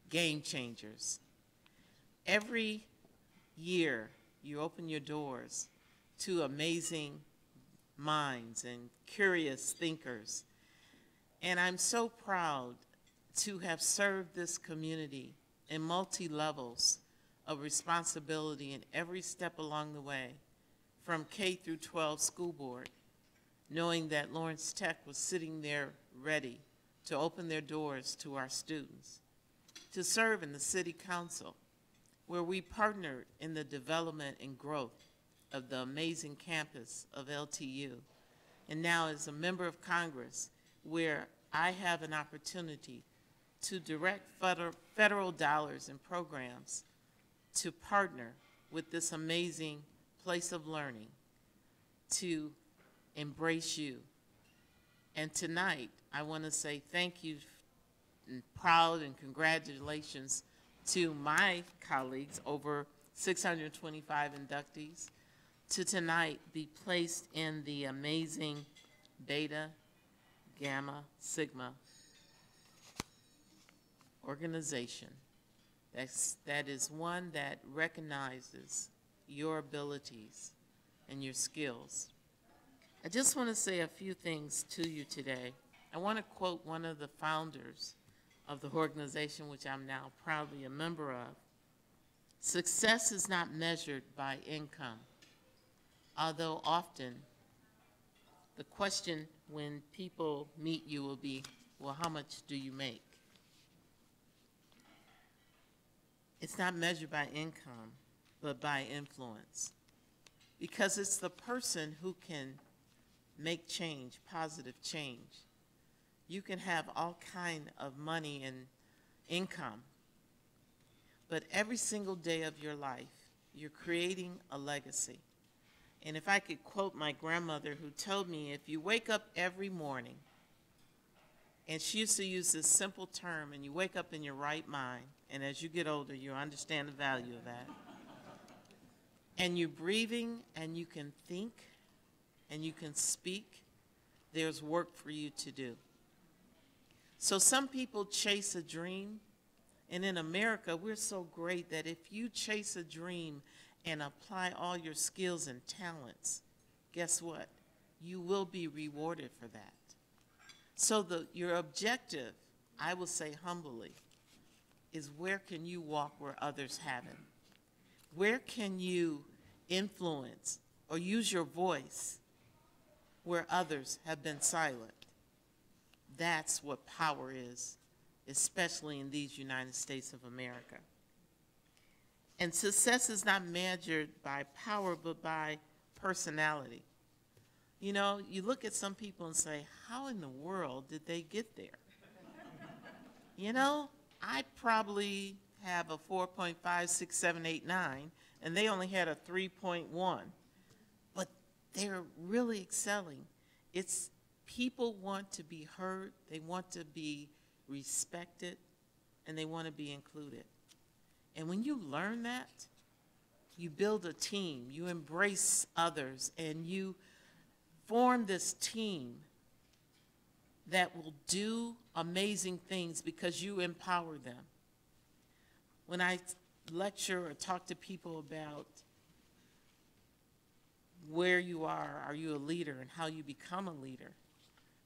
game changers. Every year, you open your doors to amazing minds and curious thinkers. And I'm so proud to have served this community in multi-levels of responsibility in every step along the way, from K through 12 school board, knowing that Lawrence Tech was sitting there ready to open their doors to our students, to serve in the city council, where we partnered in the development and growth of the amazing campus of LTU, and now as a member of Congress, where I have an opportunity to direct federal, federal dollars and programs to partner with this amazing place of learning to embrace you. And tonight, I want to say thank you and proud and congratulations to my colleagues, over 625 inductees, to tonight be placed in the amazing Beta Gamma Sigma organization. That's, that is one that recognizes your abilities and your skills. I just want to say a few things to you today. I want to quote one of the founders of the organization, which I'm now proudly a member of. Success is not measured by income, although often the question when people meet you will be, well, how much do you make? It's not measured by income, but by influence. Because it's the person who can make change, positive change. You can have all kind of money and income, but every single day of your life, you're creating a legacy. And if I could quote my grandmother who told me, if you wake up every morning, and she used to use this simple term, and you wake up in your right mind, and as you get older, you understand the value of that. And you're breathing, and you can think, and you can speak, there's work for you to do. So some people chase a dream, and in America, we're so great that if you chase a dream and apply all your skills and talents, guess what? You will be rewarded for that. So the, your objective, I will say humbly, is where can you walk where others haven't? Where can you influence or use your voice where others have been silent? That's what power is, especially in these United States of America. And success is not measured by power, but by personality. You know, you look at some people and say, how in the world did they get there? [laughs] You know, I probably have a 4.56789, and they only had a 3.1. But they're really excelling. It's people want to be heard, they want to be respected, and they want to be included. And when you learn that, you build a team, you embrace others, and you form this team that will do amazing things because you empower them. When I lecture or talk to people about where you are, are you a leader, and how you become a leader,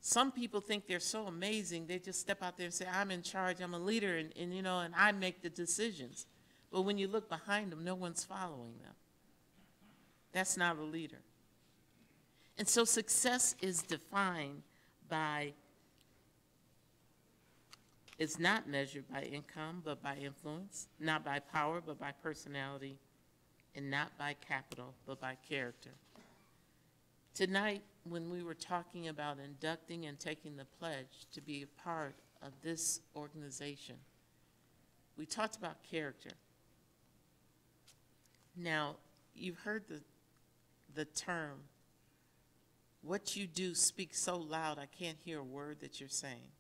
some people think they're so amazing, they just step out there and say, I'm in charge, I'm a leader, and, and you know, and I make the decisions. But when you look behind them, no one's following them. That's not a leader. And so success is defined by, it's not measured by income, but by influence, not by power, but by personality, and not by capital, but by character. Tonight, when we were talking about inducting and taking the pledge to be a part of this organization, we talked about character. Now, you've heard the, the term, what you do speaks so loud I can't hear a word that you're saying.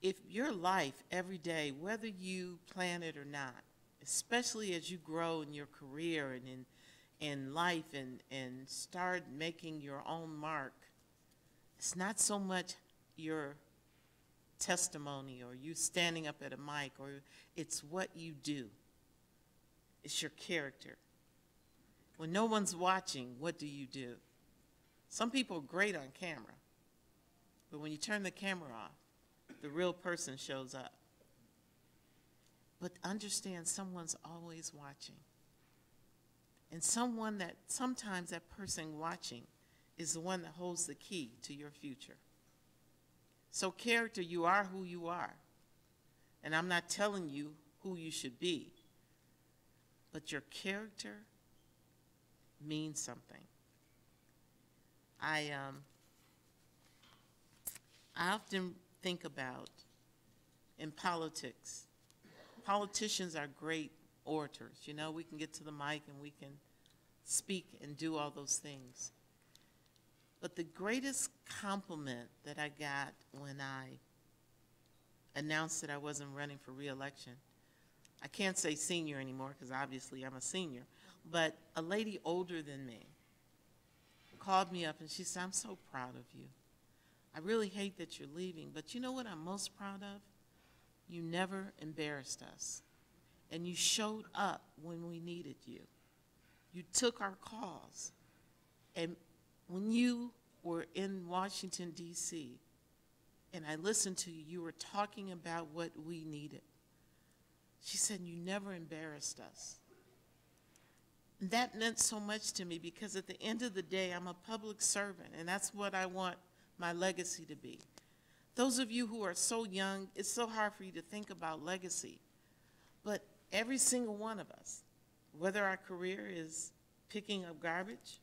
If your life every day, whether you plan it or not, especially as you grow in your career and in, in life and, and start making your own mark, it's not so much your testimony or you standing up at a mic or it's what you do. It's your character. When no one's watching, what do you do? Some people are great on camera, but when you turn the camera off, the real person shows up. But understand someone's always watching. And someone that, sometimes that person watching is the one that holds the key to your future. So, character, you are who you are. And I'm not telling you who you should be, but your character means something. I, um, I often think about in politics, politicians are great orators. You know, we can get to the mic and we can speak and do all those things. But the greatest compliment that I got when I announced that I wasn't running for reelection, I can't say senior anymore because obviously I'm a senior, but a lady older than me called me up and she said, I'm so proud of you. I really hate that you're leaving, but you know what I'm most proud of? You never embarrassed us. And you showed up when we needed you. You took our calls. And when you were in Washington, D.C., and I listened to you, you were talking about what we needed. She said, You never embarrassed us. That meant so much to me because at the end of the day, I'm a public servant, and that's what I want my legacy to be. Those of you who are so young, it's so hard for you to think about legacy. But every single one of us, whether our career is picking up garbage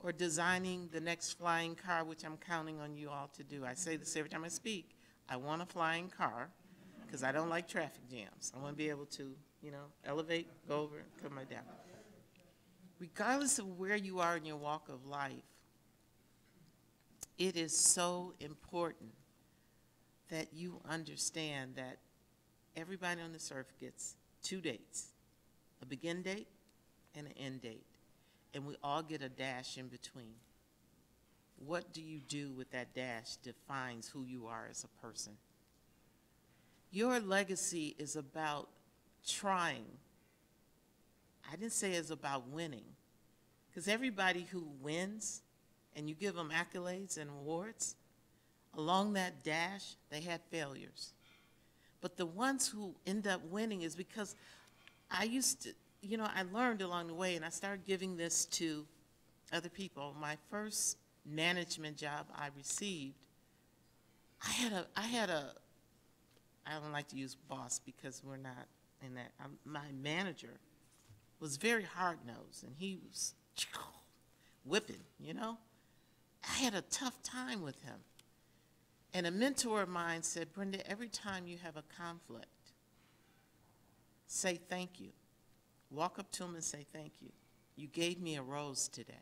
or designing the next flying car, which I'm counting on you all to do. I say this every time I speak. I want a flying car because I don't like traffic jams. I want to be able to, you know, elevate, go over, come right down. Regardless of where you are in your walk of life, it is so important that you understand that everybody on this earth gets two dates, a begin date and an end date, and we all get a dash in between. What do you do with that dash defines who you are as a person. Your legacy is about trying. I didn't say it's about winning, because everybody who wins and you give them accolades and awards, along that dash, they had failures. But the ones who end up winning is because I used to, you know, I learned along the way and I started giving this to other people. My first management job I received, I had a, I had a, I don't like to use boss because we're not in that. Um, my manager was very hard nosed and he was [sniffs] whipping, you know? I had a tough time with him. And a mentor of mine said, Brenda, every time you have a conflict, say thank you. Walk up to him and say thank you. You gave me a rose today.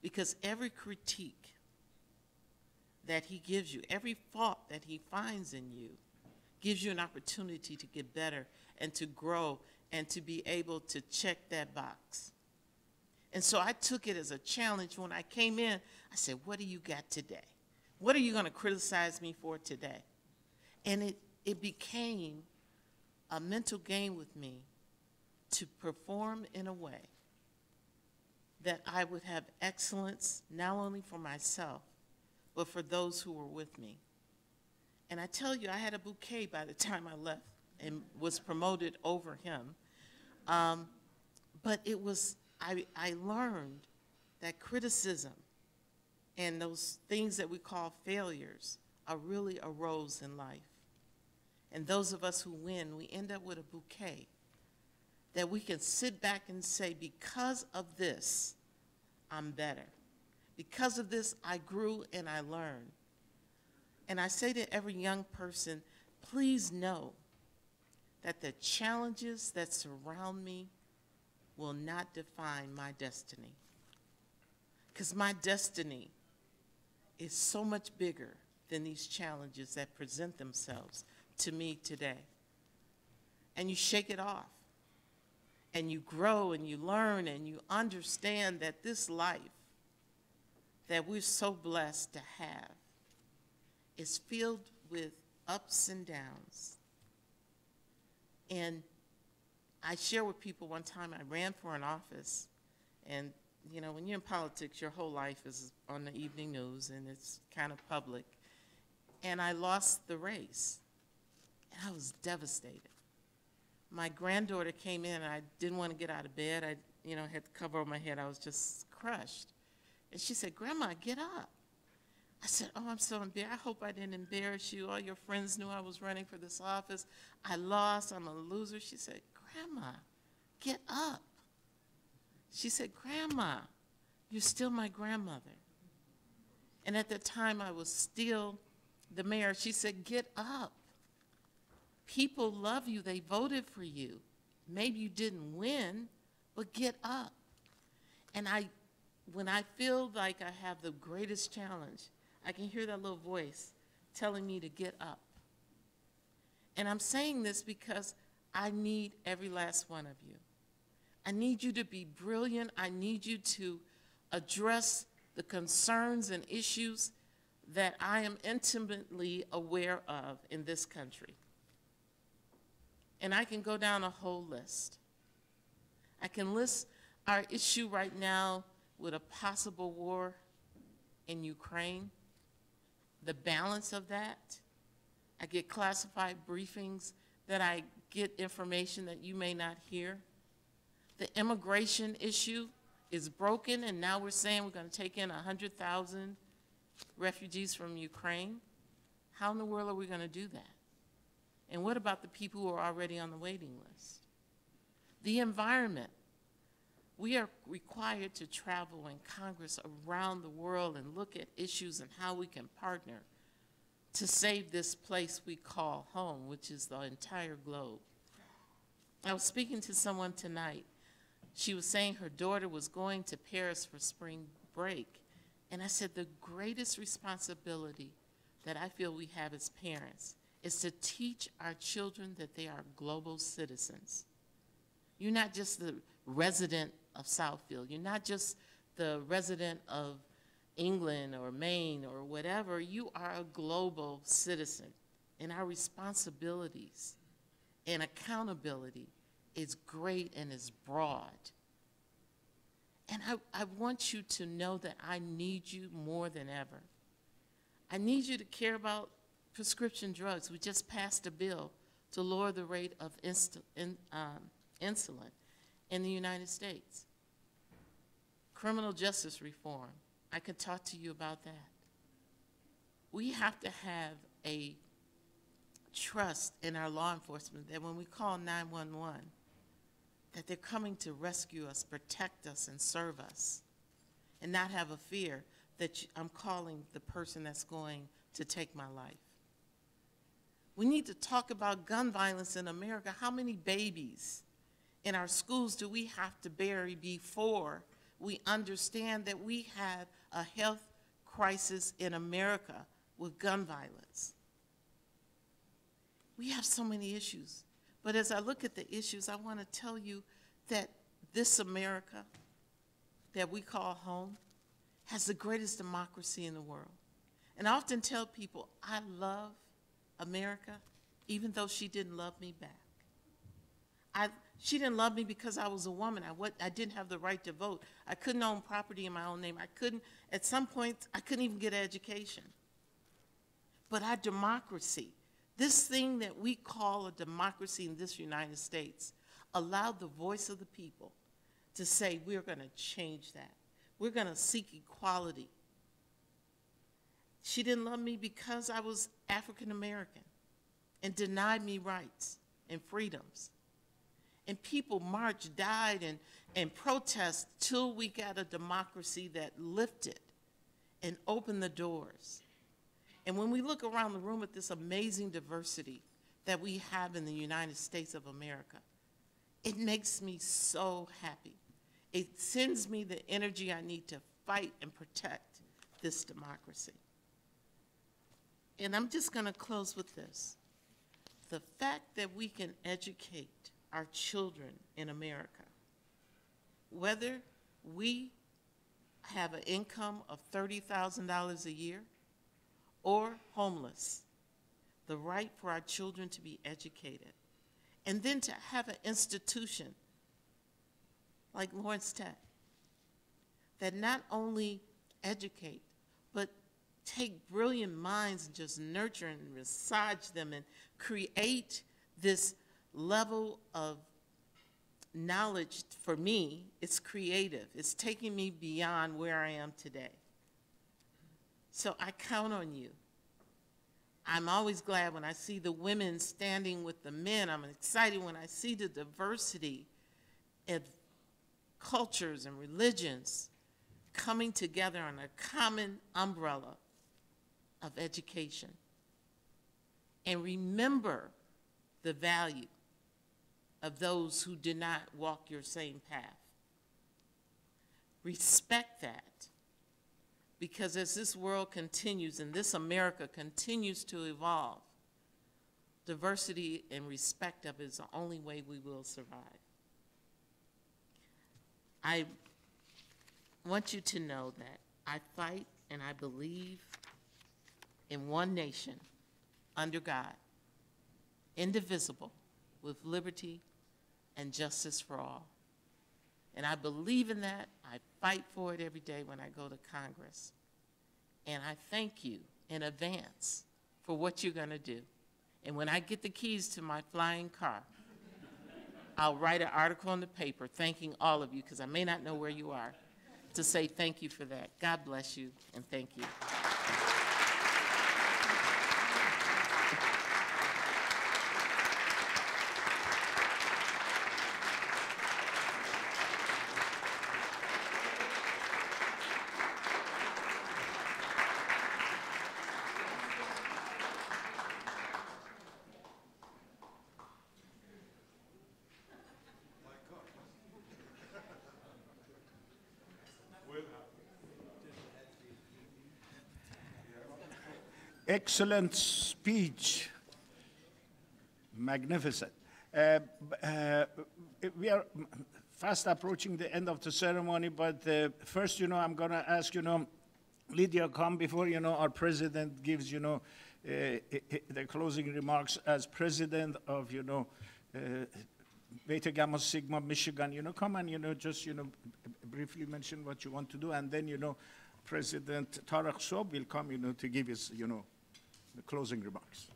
Because every critique that he gives you, every fault that he finds in you, gives you an opportunity to get better and to grow and to be able to check that box. And so I took it as a challenge. When I came in, I said, What do you got today? What are you going to criticize me for today? And it, it became a mental game with me to perform in a way that I would have excellence not only for myself, but for those who were with me. And I tell you, I had a bouquet by the [laughs] time I left and was promoted over him. Um, but it was, I, I learned that criticism and those things that we call failures are really a rose in life. And those of us who win, we end up with a bouquet that we can sit back and say, because of this, I'm better. Because of this, I grew and I learned. And I say to every young person, please know that the challenges that surround me will not define my destiny. Because my destiny is so much bigger than these challenges that present themselves to me today. And you shake it off. And you grow and you learn and you understand that this life that we're so blessed to have is filled with ups and downs. And I share with people one time I ran for an office, and you know, when you're in politics, your whole life is on the evening news and it's kind of public. And I lost the race, and I was devastated. My granddaughter came in, and I didn't want to get out of bed. I, you know, had to cover over my head. I was just crushed. And she said, Grandma, get up. I said, Oh, I'm so embarrassed. I hope I didn't embarrass you. All your friends knew I was running for this office. I lost. I'm a loser. She said, Grandma, get up. She said, Grandma, you're still my grandmother. And at the time, I was still the mayor. She said, Get up. People love you. They voted for you. Maybe you didn't win, but get up. And I, when I feel like I have the greatest challenge, I can hear that little voice telling me to get up. And I'm saying this because I need every last one of you. I need you to be brilliant. I need you to address the concerns and issues that I am intimately aware of in this country. And I can go down a whole list. I can list our issue right now with a possible war in Ukraine, the balance of that. I get classified briefings that I get information that you may not hear. The immigration issue is broken, and now we're saying we're going to take in 100,000 refugees from Ukraine. How in the world are we going to do that? And what about the people who are already on the waiting list? The environment. We are required to travel in Congress around the world and look at issues and how we can partner to save this place we call home, which is the entire globe. I was speaking to someone tonight. She was saying her daughter was going to Paris for spring break. And I said, the greatest responsibility that I feel we have as parents is to teach our children that they are global citizens. You're not just the resident of Southfield. You're not just the resident of England or Maine or whatever. You are a global citizen. And our responsibilities and accountability is great and is broad. And I, I want you to know that I need you more than ever. I need you to care about prescription drugs. We just passed a bill to lower the rate of in, um, insulin in the United States. Criminal justice reform. I could talk to you about that. We have to have a trust in our law enforcement that when we call 911, that they're coming to rescue us, protect us, and serve us. and not have a fear that I'm calling the person that's going to take my life. We need to talk about gun violence in America. How many babies in our schools do we have to bury before we understand that we have a health crisis in America with gun violence? We have so many issues. But as I look at the issues, I want to tell you that this America that we call home has the greatest democracy in the world. And I often tell people, I love America, even though she didn't love me back. I, she didn't love me because I was a woman. I, what, I didn't have the right to vote. I couldn't own property in my own name. I couldn't, at some point, I couldn't even get an education. But our democracy, this thing that we call a democracy in this United States, allowed the voice of the people to say, we're going to change that. We're going to seek equality. She didn't love me because I was African American and denied me rights and freedoms. And people marched, died, and, and protested till we got a democracy that lifted and opened the doors. And when we look around the room at this amazing diversity that we have in the United States of America, it makes me so happy. It sends me the energy I need to fight and protect this democracy. And I'm just going to close with this. The fact that we can educate our children in America, whether we have an income of $30,000 a year or homeless, the right for our children to be educated, and then to have an institution like Lawrence Tech that not only educate, but take brilliant minds and just nurture and massage them and create this level of knowledge for me. It's creative. It's taking me beyond where I am today. So I count on you. I'm always glad when I see the women standing with the men. I'm excited when I see the diversity of cultures and religions coming together on a common umbrella of education. And remember the value of those who did not walk your same path. Respect that. Because as this world continues and this America continues to evolve, diversity and respect of it is the only way we will survive. I want you to know that I fight and I believe in one nation under God, indivisible, with liberty and justice for all. And I believe in that. I fight for it every day when I go to Congress. And I thank you in advance for what you're going to do. And when I get the keys to my flying car, I'll write an article in the paper thanking all of you, because I may not know where you are, to say thank you for that. God bless you, and thank you. Excellent speech. Magnificent. Uh, uh, we are fast approaching the end of the ceremony, but uh, first, you know, I'm going to ask, you know, Lydia, come before, you know, our president gives, you know, uh, the closing remarks as president of, you know, uh, Beta Gamma Sigma Michigan, you know, come and, you know, just, you know, briefly mention what you want to do, and then, you know, President Tarek Sobh will come, you know, to give his, you know, the closing remarks.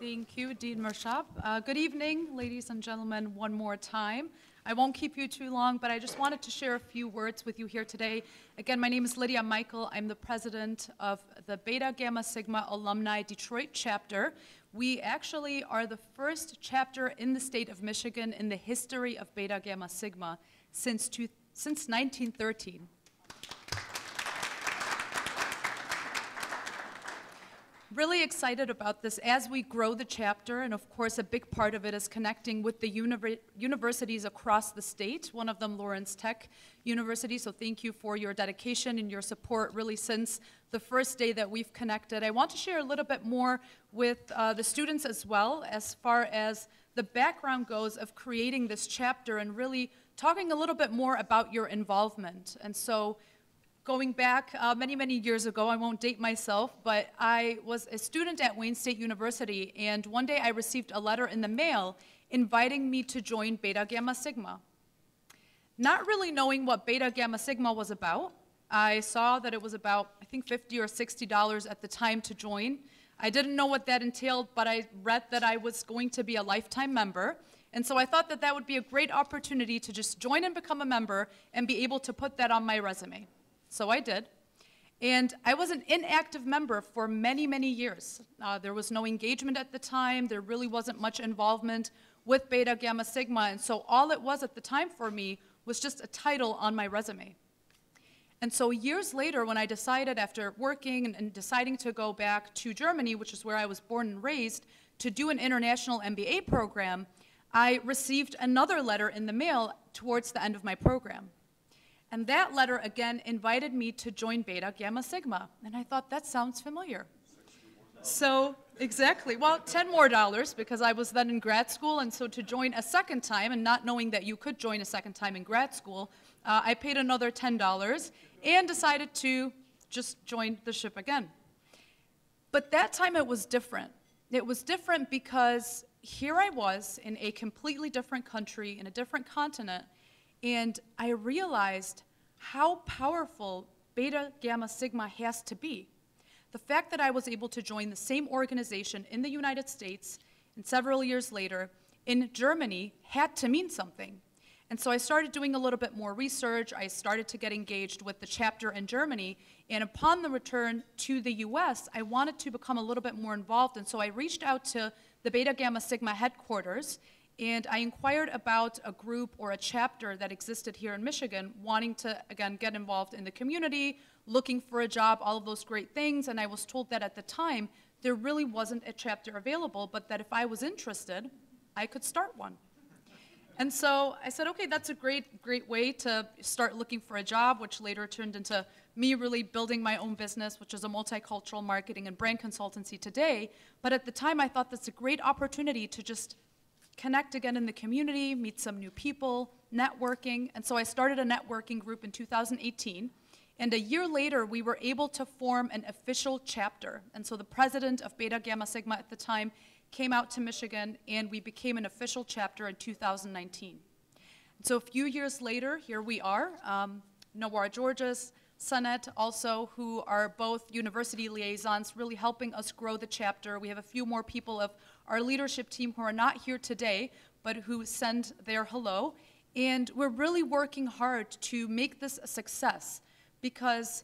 Thank you, Dean Mirshab. Uh, Good evening, ladies and gentlemen, one more time. I won't keep you too long, but I just wanted to share a few words with you here today. Again, my name is Lydia Michael. I'm the president of the Beta Gamma Sigma Alumni Detroit chapter, We actually are the first chapter in the state of Michigan in the history of Beta Gamma Sigma since, two, since 1913. Really excited about this as we grow the chapter, and of course, a big part of it is connecting with the univer- universities across the state, one of them Lawrence Tech University. So, thank you for your dedication and your support really since the first day that we've connected. I want to share a little bit more with uh, the students as well, as far as the background goes of creating this chapter and really talking a little bit more about your involvement. And so, going back uh, many, many years ago, I won't date myself, but I was a student at Wayne State University, and one day I received a letter in the mail inviting me to join Beta Gamma Sigma. Not really knowing what Beta Gamma Sigma was about, I saw that it was about, I think, 50 or $60 at the time to join. I didn't know what that entailed, but I read that I was going to be a lifetime member. And so I thought that that would be a great opportunity to just join and become a member and be able to put that on my resume. So I did. And I was an inactive member for many, many years. Uh, there was no engagement at the time. There really wasn't much involvement with Beta Gamma Sigma. And so all it was at the time for me was just a title on my resume. And so years later, when I decided after working and, and deciding to go back to Germany, which is where I was born and raised, to do an international MBA program, I received another letter in the mail towards the end of my program. And that letter again invited me to join Beta Gamma Sigma. And I thought, that sounds familiar. So, exactly. Well, 10 more dollars because I was then in grad school. And so to join a second time, and not knowing that you could join a second time in grad school, uh, I paid another $10 and decided to just join the ship again. But that time it was different. It was different because here I was in a completely different country, in a different continent, and I realized how powerful Beta Gamma Sigma has to be. The fact that I was able to join the same organization in the United States and several years later in Germany had to mean something. And so I started doing a little bit more research. I started to get engaged with the chapter in Germany. And upon the return to the US, I wanted to become a little bit more involved. And so I reached out to the Beta Gamma Sigma headquarters and I inquired about a group or a chapter that existed here in Michigan, wanting to, again, get involved in the community, looking for a job, all of those great things. And I was told that at the time, there really wasn't a chapter available, but that if I was interested, I could start one. And so I said, okay, that's a great, great way to start looking for a job, which later turned into me really building my own business, which is a multicultural marketing and brand consultancy today. But at the time, I thought that's a great opportunity to just connect again in the community, meet some new people, networking. And so I started a networking group in 2018. And a year later, we were able to form an official chapter. And so the president of Beta Gamma Sigma at the time came out to Michigan, and we became an official chapter in 2019. So a few years later, here we are. Um, Nawar Georges, Sanet also, who are both university liaisons, really helping us grow the chapter. We have a few more people of our leadership team who are not here today, but who send their hello. And we're really working hard to make this a success because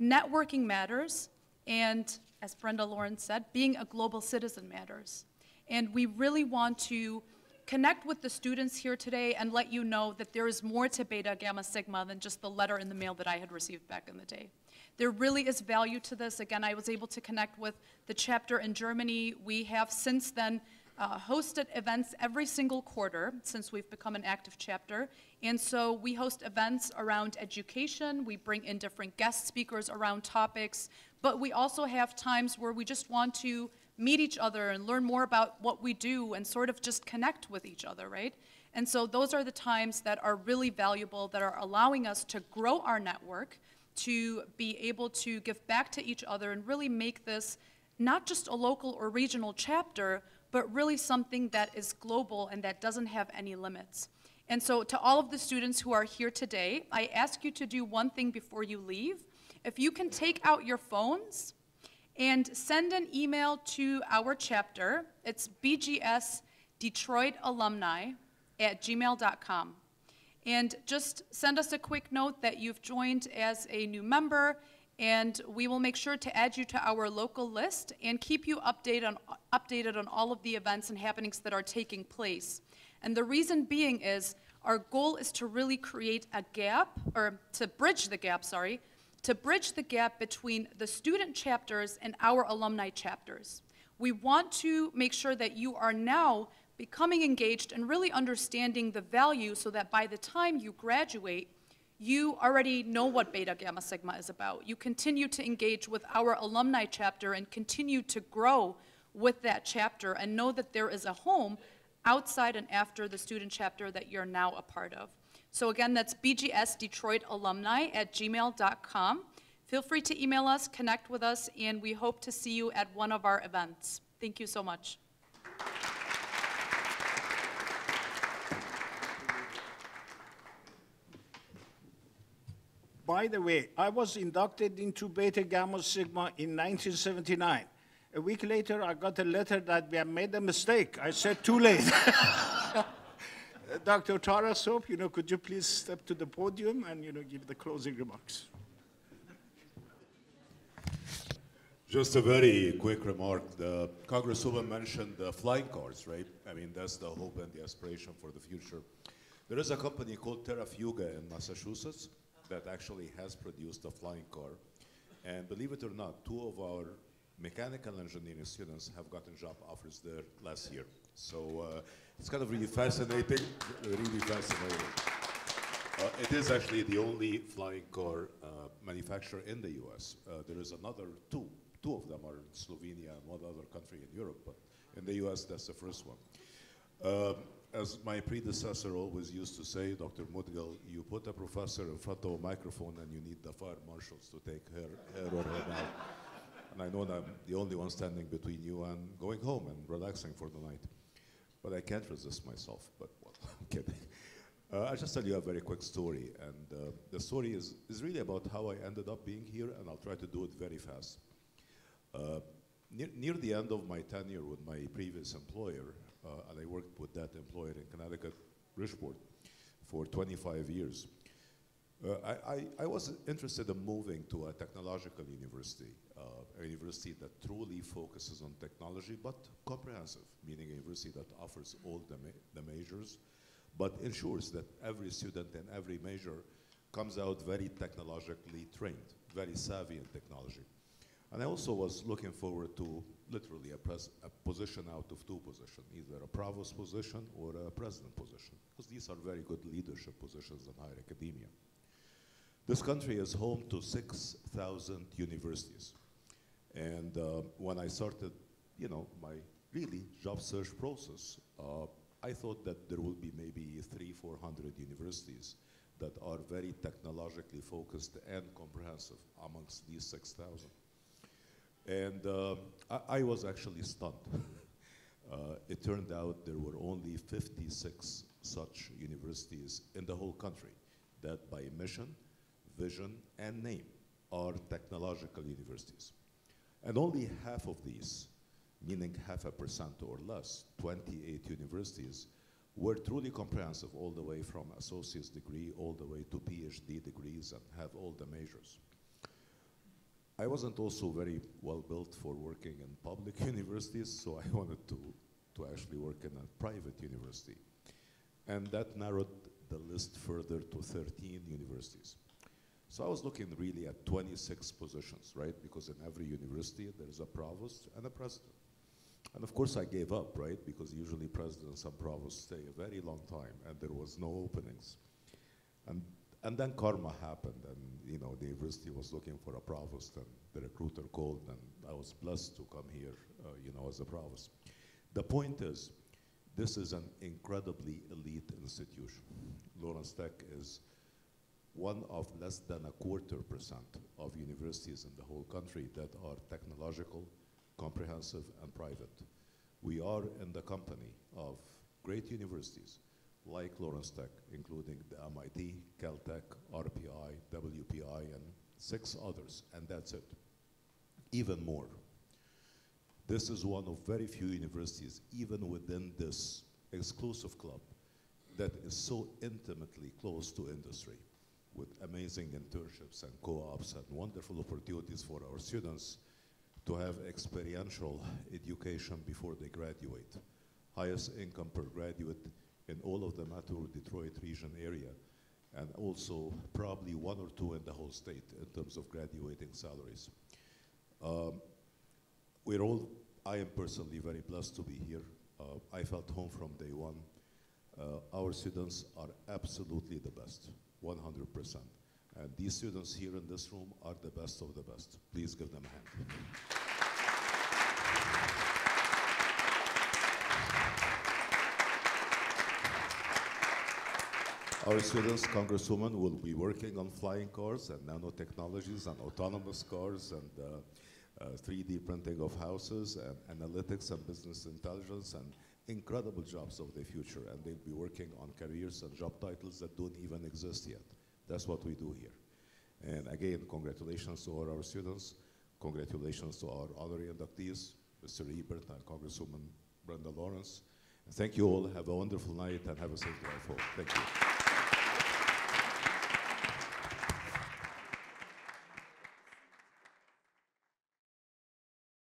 networking matters, and as Brenda Lawrence said, being a global citizen matters. And we really want to connect with the students here today and let you know that there is more to Beta Gamma Sigma than just the letter in the mail that I had received back in the day. There really is value to this. Again, I was able to connect with the chapter in Germany. We have since then uh, hosted events every single quarter since we've become an active chapter. And so we host events around education. We bring in different guest speakers around topics. But we also have times where we just want to meet each other and learn more about what we do and sort of just connect with each other, right? And so those are the times that are really valuable, that are allowing us to grow our network, to be able to give back to each other and really make this not just a local or regional chapter, but really something that is global and that doesn't have any limits. And so to all of the students who are here today, I ask you to do one thing before you leave. If you can take out your phones and send an email to our chapter, it's BGS Detroit Alumni at gmail.com. And just send us a quick note that you've joined as a new member and we will make sure to add you to our local list and keep you updated on, updated on all of the events and happenings that are taking place. And the reason being is our goal is to really create a gap, or to bridge the gap, sorry, to bridge the gap between the student chapters and our alumni chapters. We want to make sure that you are now becoming engaged and really understanding the value so that by the time you graduate, you already know what Beta Gamma Sigma is about. You continue to engage with our alumni chapter and continue to grow with that chapter and know that there is a home outside and after the student chapter that you're now a part of. So again, that's bgsdetroitalumni at gmail.com. Feel free to email us, connect with us, and we hope to see you at one of our events. Thank you so much. By the way, I was inducted into Beta Gamma Sigma in 1979. A week later, I got a letter that we had made a mistake. I said, too late. [laughs] Dr. Tarek Sobh, you know, could you please step to the podium and, you know, give the closing remarks? Just a very quick remark. The Congresswoman mentioned the flying cars, right? I mean, that's the hope and the aspiration for the future. There is a company called Terrafugia in Massachusetts that actually has produced a flying car. And believe it or not, two of our mechanical engineering students have gotten job offers there last year. So uh, it's kind of really fascinating, really fascinating. Uh, it is actually the only flying car uh, manufacturer in the US. Uh, there is another two. Two of them are in Slovenia and one other country in Europe, but in the US, that's the first one. Um, as my predecessor always used to say, Dr. Moudgil, you put a professor in front of a microphone and you need the fire marshals to take her, her or him out. And I know that I'm the only one standing between you and going home and relaxing for the night. But I can't resist myself, but well, [laughs] I'm kidding. Uh, I'll just tell you a very quick story. And uh, the story is, is really about how I ended up being here, and I'll try to do it very fast. Uh, near, near the end of my tenure with my previous employer, uh, and I worked with that employer in Connecticut, Bridgeport, for 25 years. Uh, I, I, I, was interested in moving to a technological university, a university that truly focuses on technology, but comprehensive, meaning a university that offers all the, ma the majors, but ensures that every student in every major comes out very technologically trained, very savvy in technology. And I also was looking forward to literally a, a, position out of two positions, either a provost position or a president position, because these are very good leadership positions in higher academia. This country is home to 6,000 universities. And uh, when I started, you know, my really job search process, uh, I thought that there would be maybe three, 400 universities that are very technologically focused and comprehensive amongst these 6,000. And uh, I, I, was actually stunned. [laughs] uh, it turned out there were only 56 such universities in the whole country that by mission, vision, and name are technological universities. And only half of these, meaning half a percent or less, 28 universities, were truly comprehensive all the way from associate's degree all the way to PhD degrees and have all the majors. I wasn't also very well built for working in public [laughs] universities, so I wanted to, to actually work in a private university. And that narrowed the list further to 13 universities. So I was looking really at 26 positions, right? Because in every university there is a provost and a president. And of course I gave up, right? Because usually presidents and provosts stay a very long time and there was no openings. And, and then karma happened and, you know, the university was looking for a provost and the recruiter called and I was blessed to come here, uh, you know, as a provost. The point is, this is an incredibly elite institution. Lawrence Tech is one of less than a quarter percent of universities in the whole country that are technological, comprehensive, and private. We are in the company of great universities like Lawrence Tech, including the MIT, Caltech, RPI, WPI, and six others, and that's it. Even more. This is one of very few universities, even within this exclusive club, that is so intimately close to industry with amazing internships and co-ops and wonderful opportunities for our students to have experiential education before they graduate. Highest income per graduate in all of the Metro Detroit region area, and also probably one or two in the whole state in terms of graduating salaries. Um, we're all, I am personally very blessed to be here. Uh, I felt home from day one. Uh, our students are absolutely the best, 100%. And these students here in this room are the best of the best. Please give them a hand. Our students, Congresswoman, will be working on flying cars and nanotechnologies and autonomous cars and uh, uh, 3D printing of houses and analytics and business intelligence and incredible jobs of the future. And they'll be working on careers and job titles that don't even exist yet. That's what we do here. And again, congratulations to all our students. Congratulations to our other inductees, Mr. Ebert and Congresswoman Brenda Lawrence. Thank you all. Have a wonderful night and have a safe drive home. Thank you.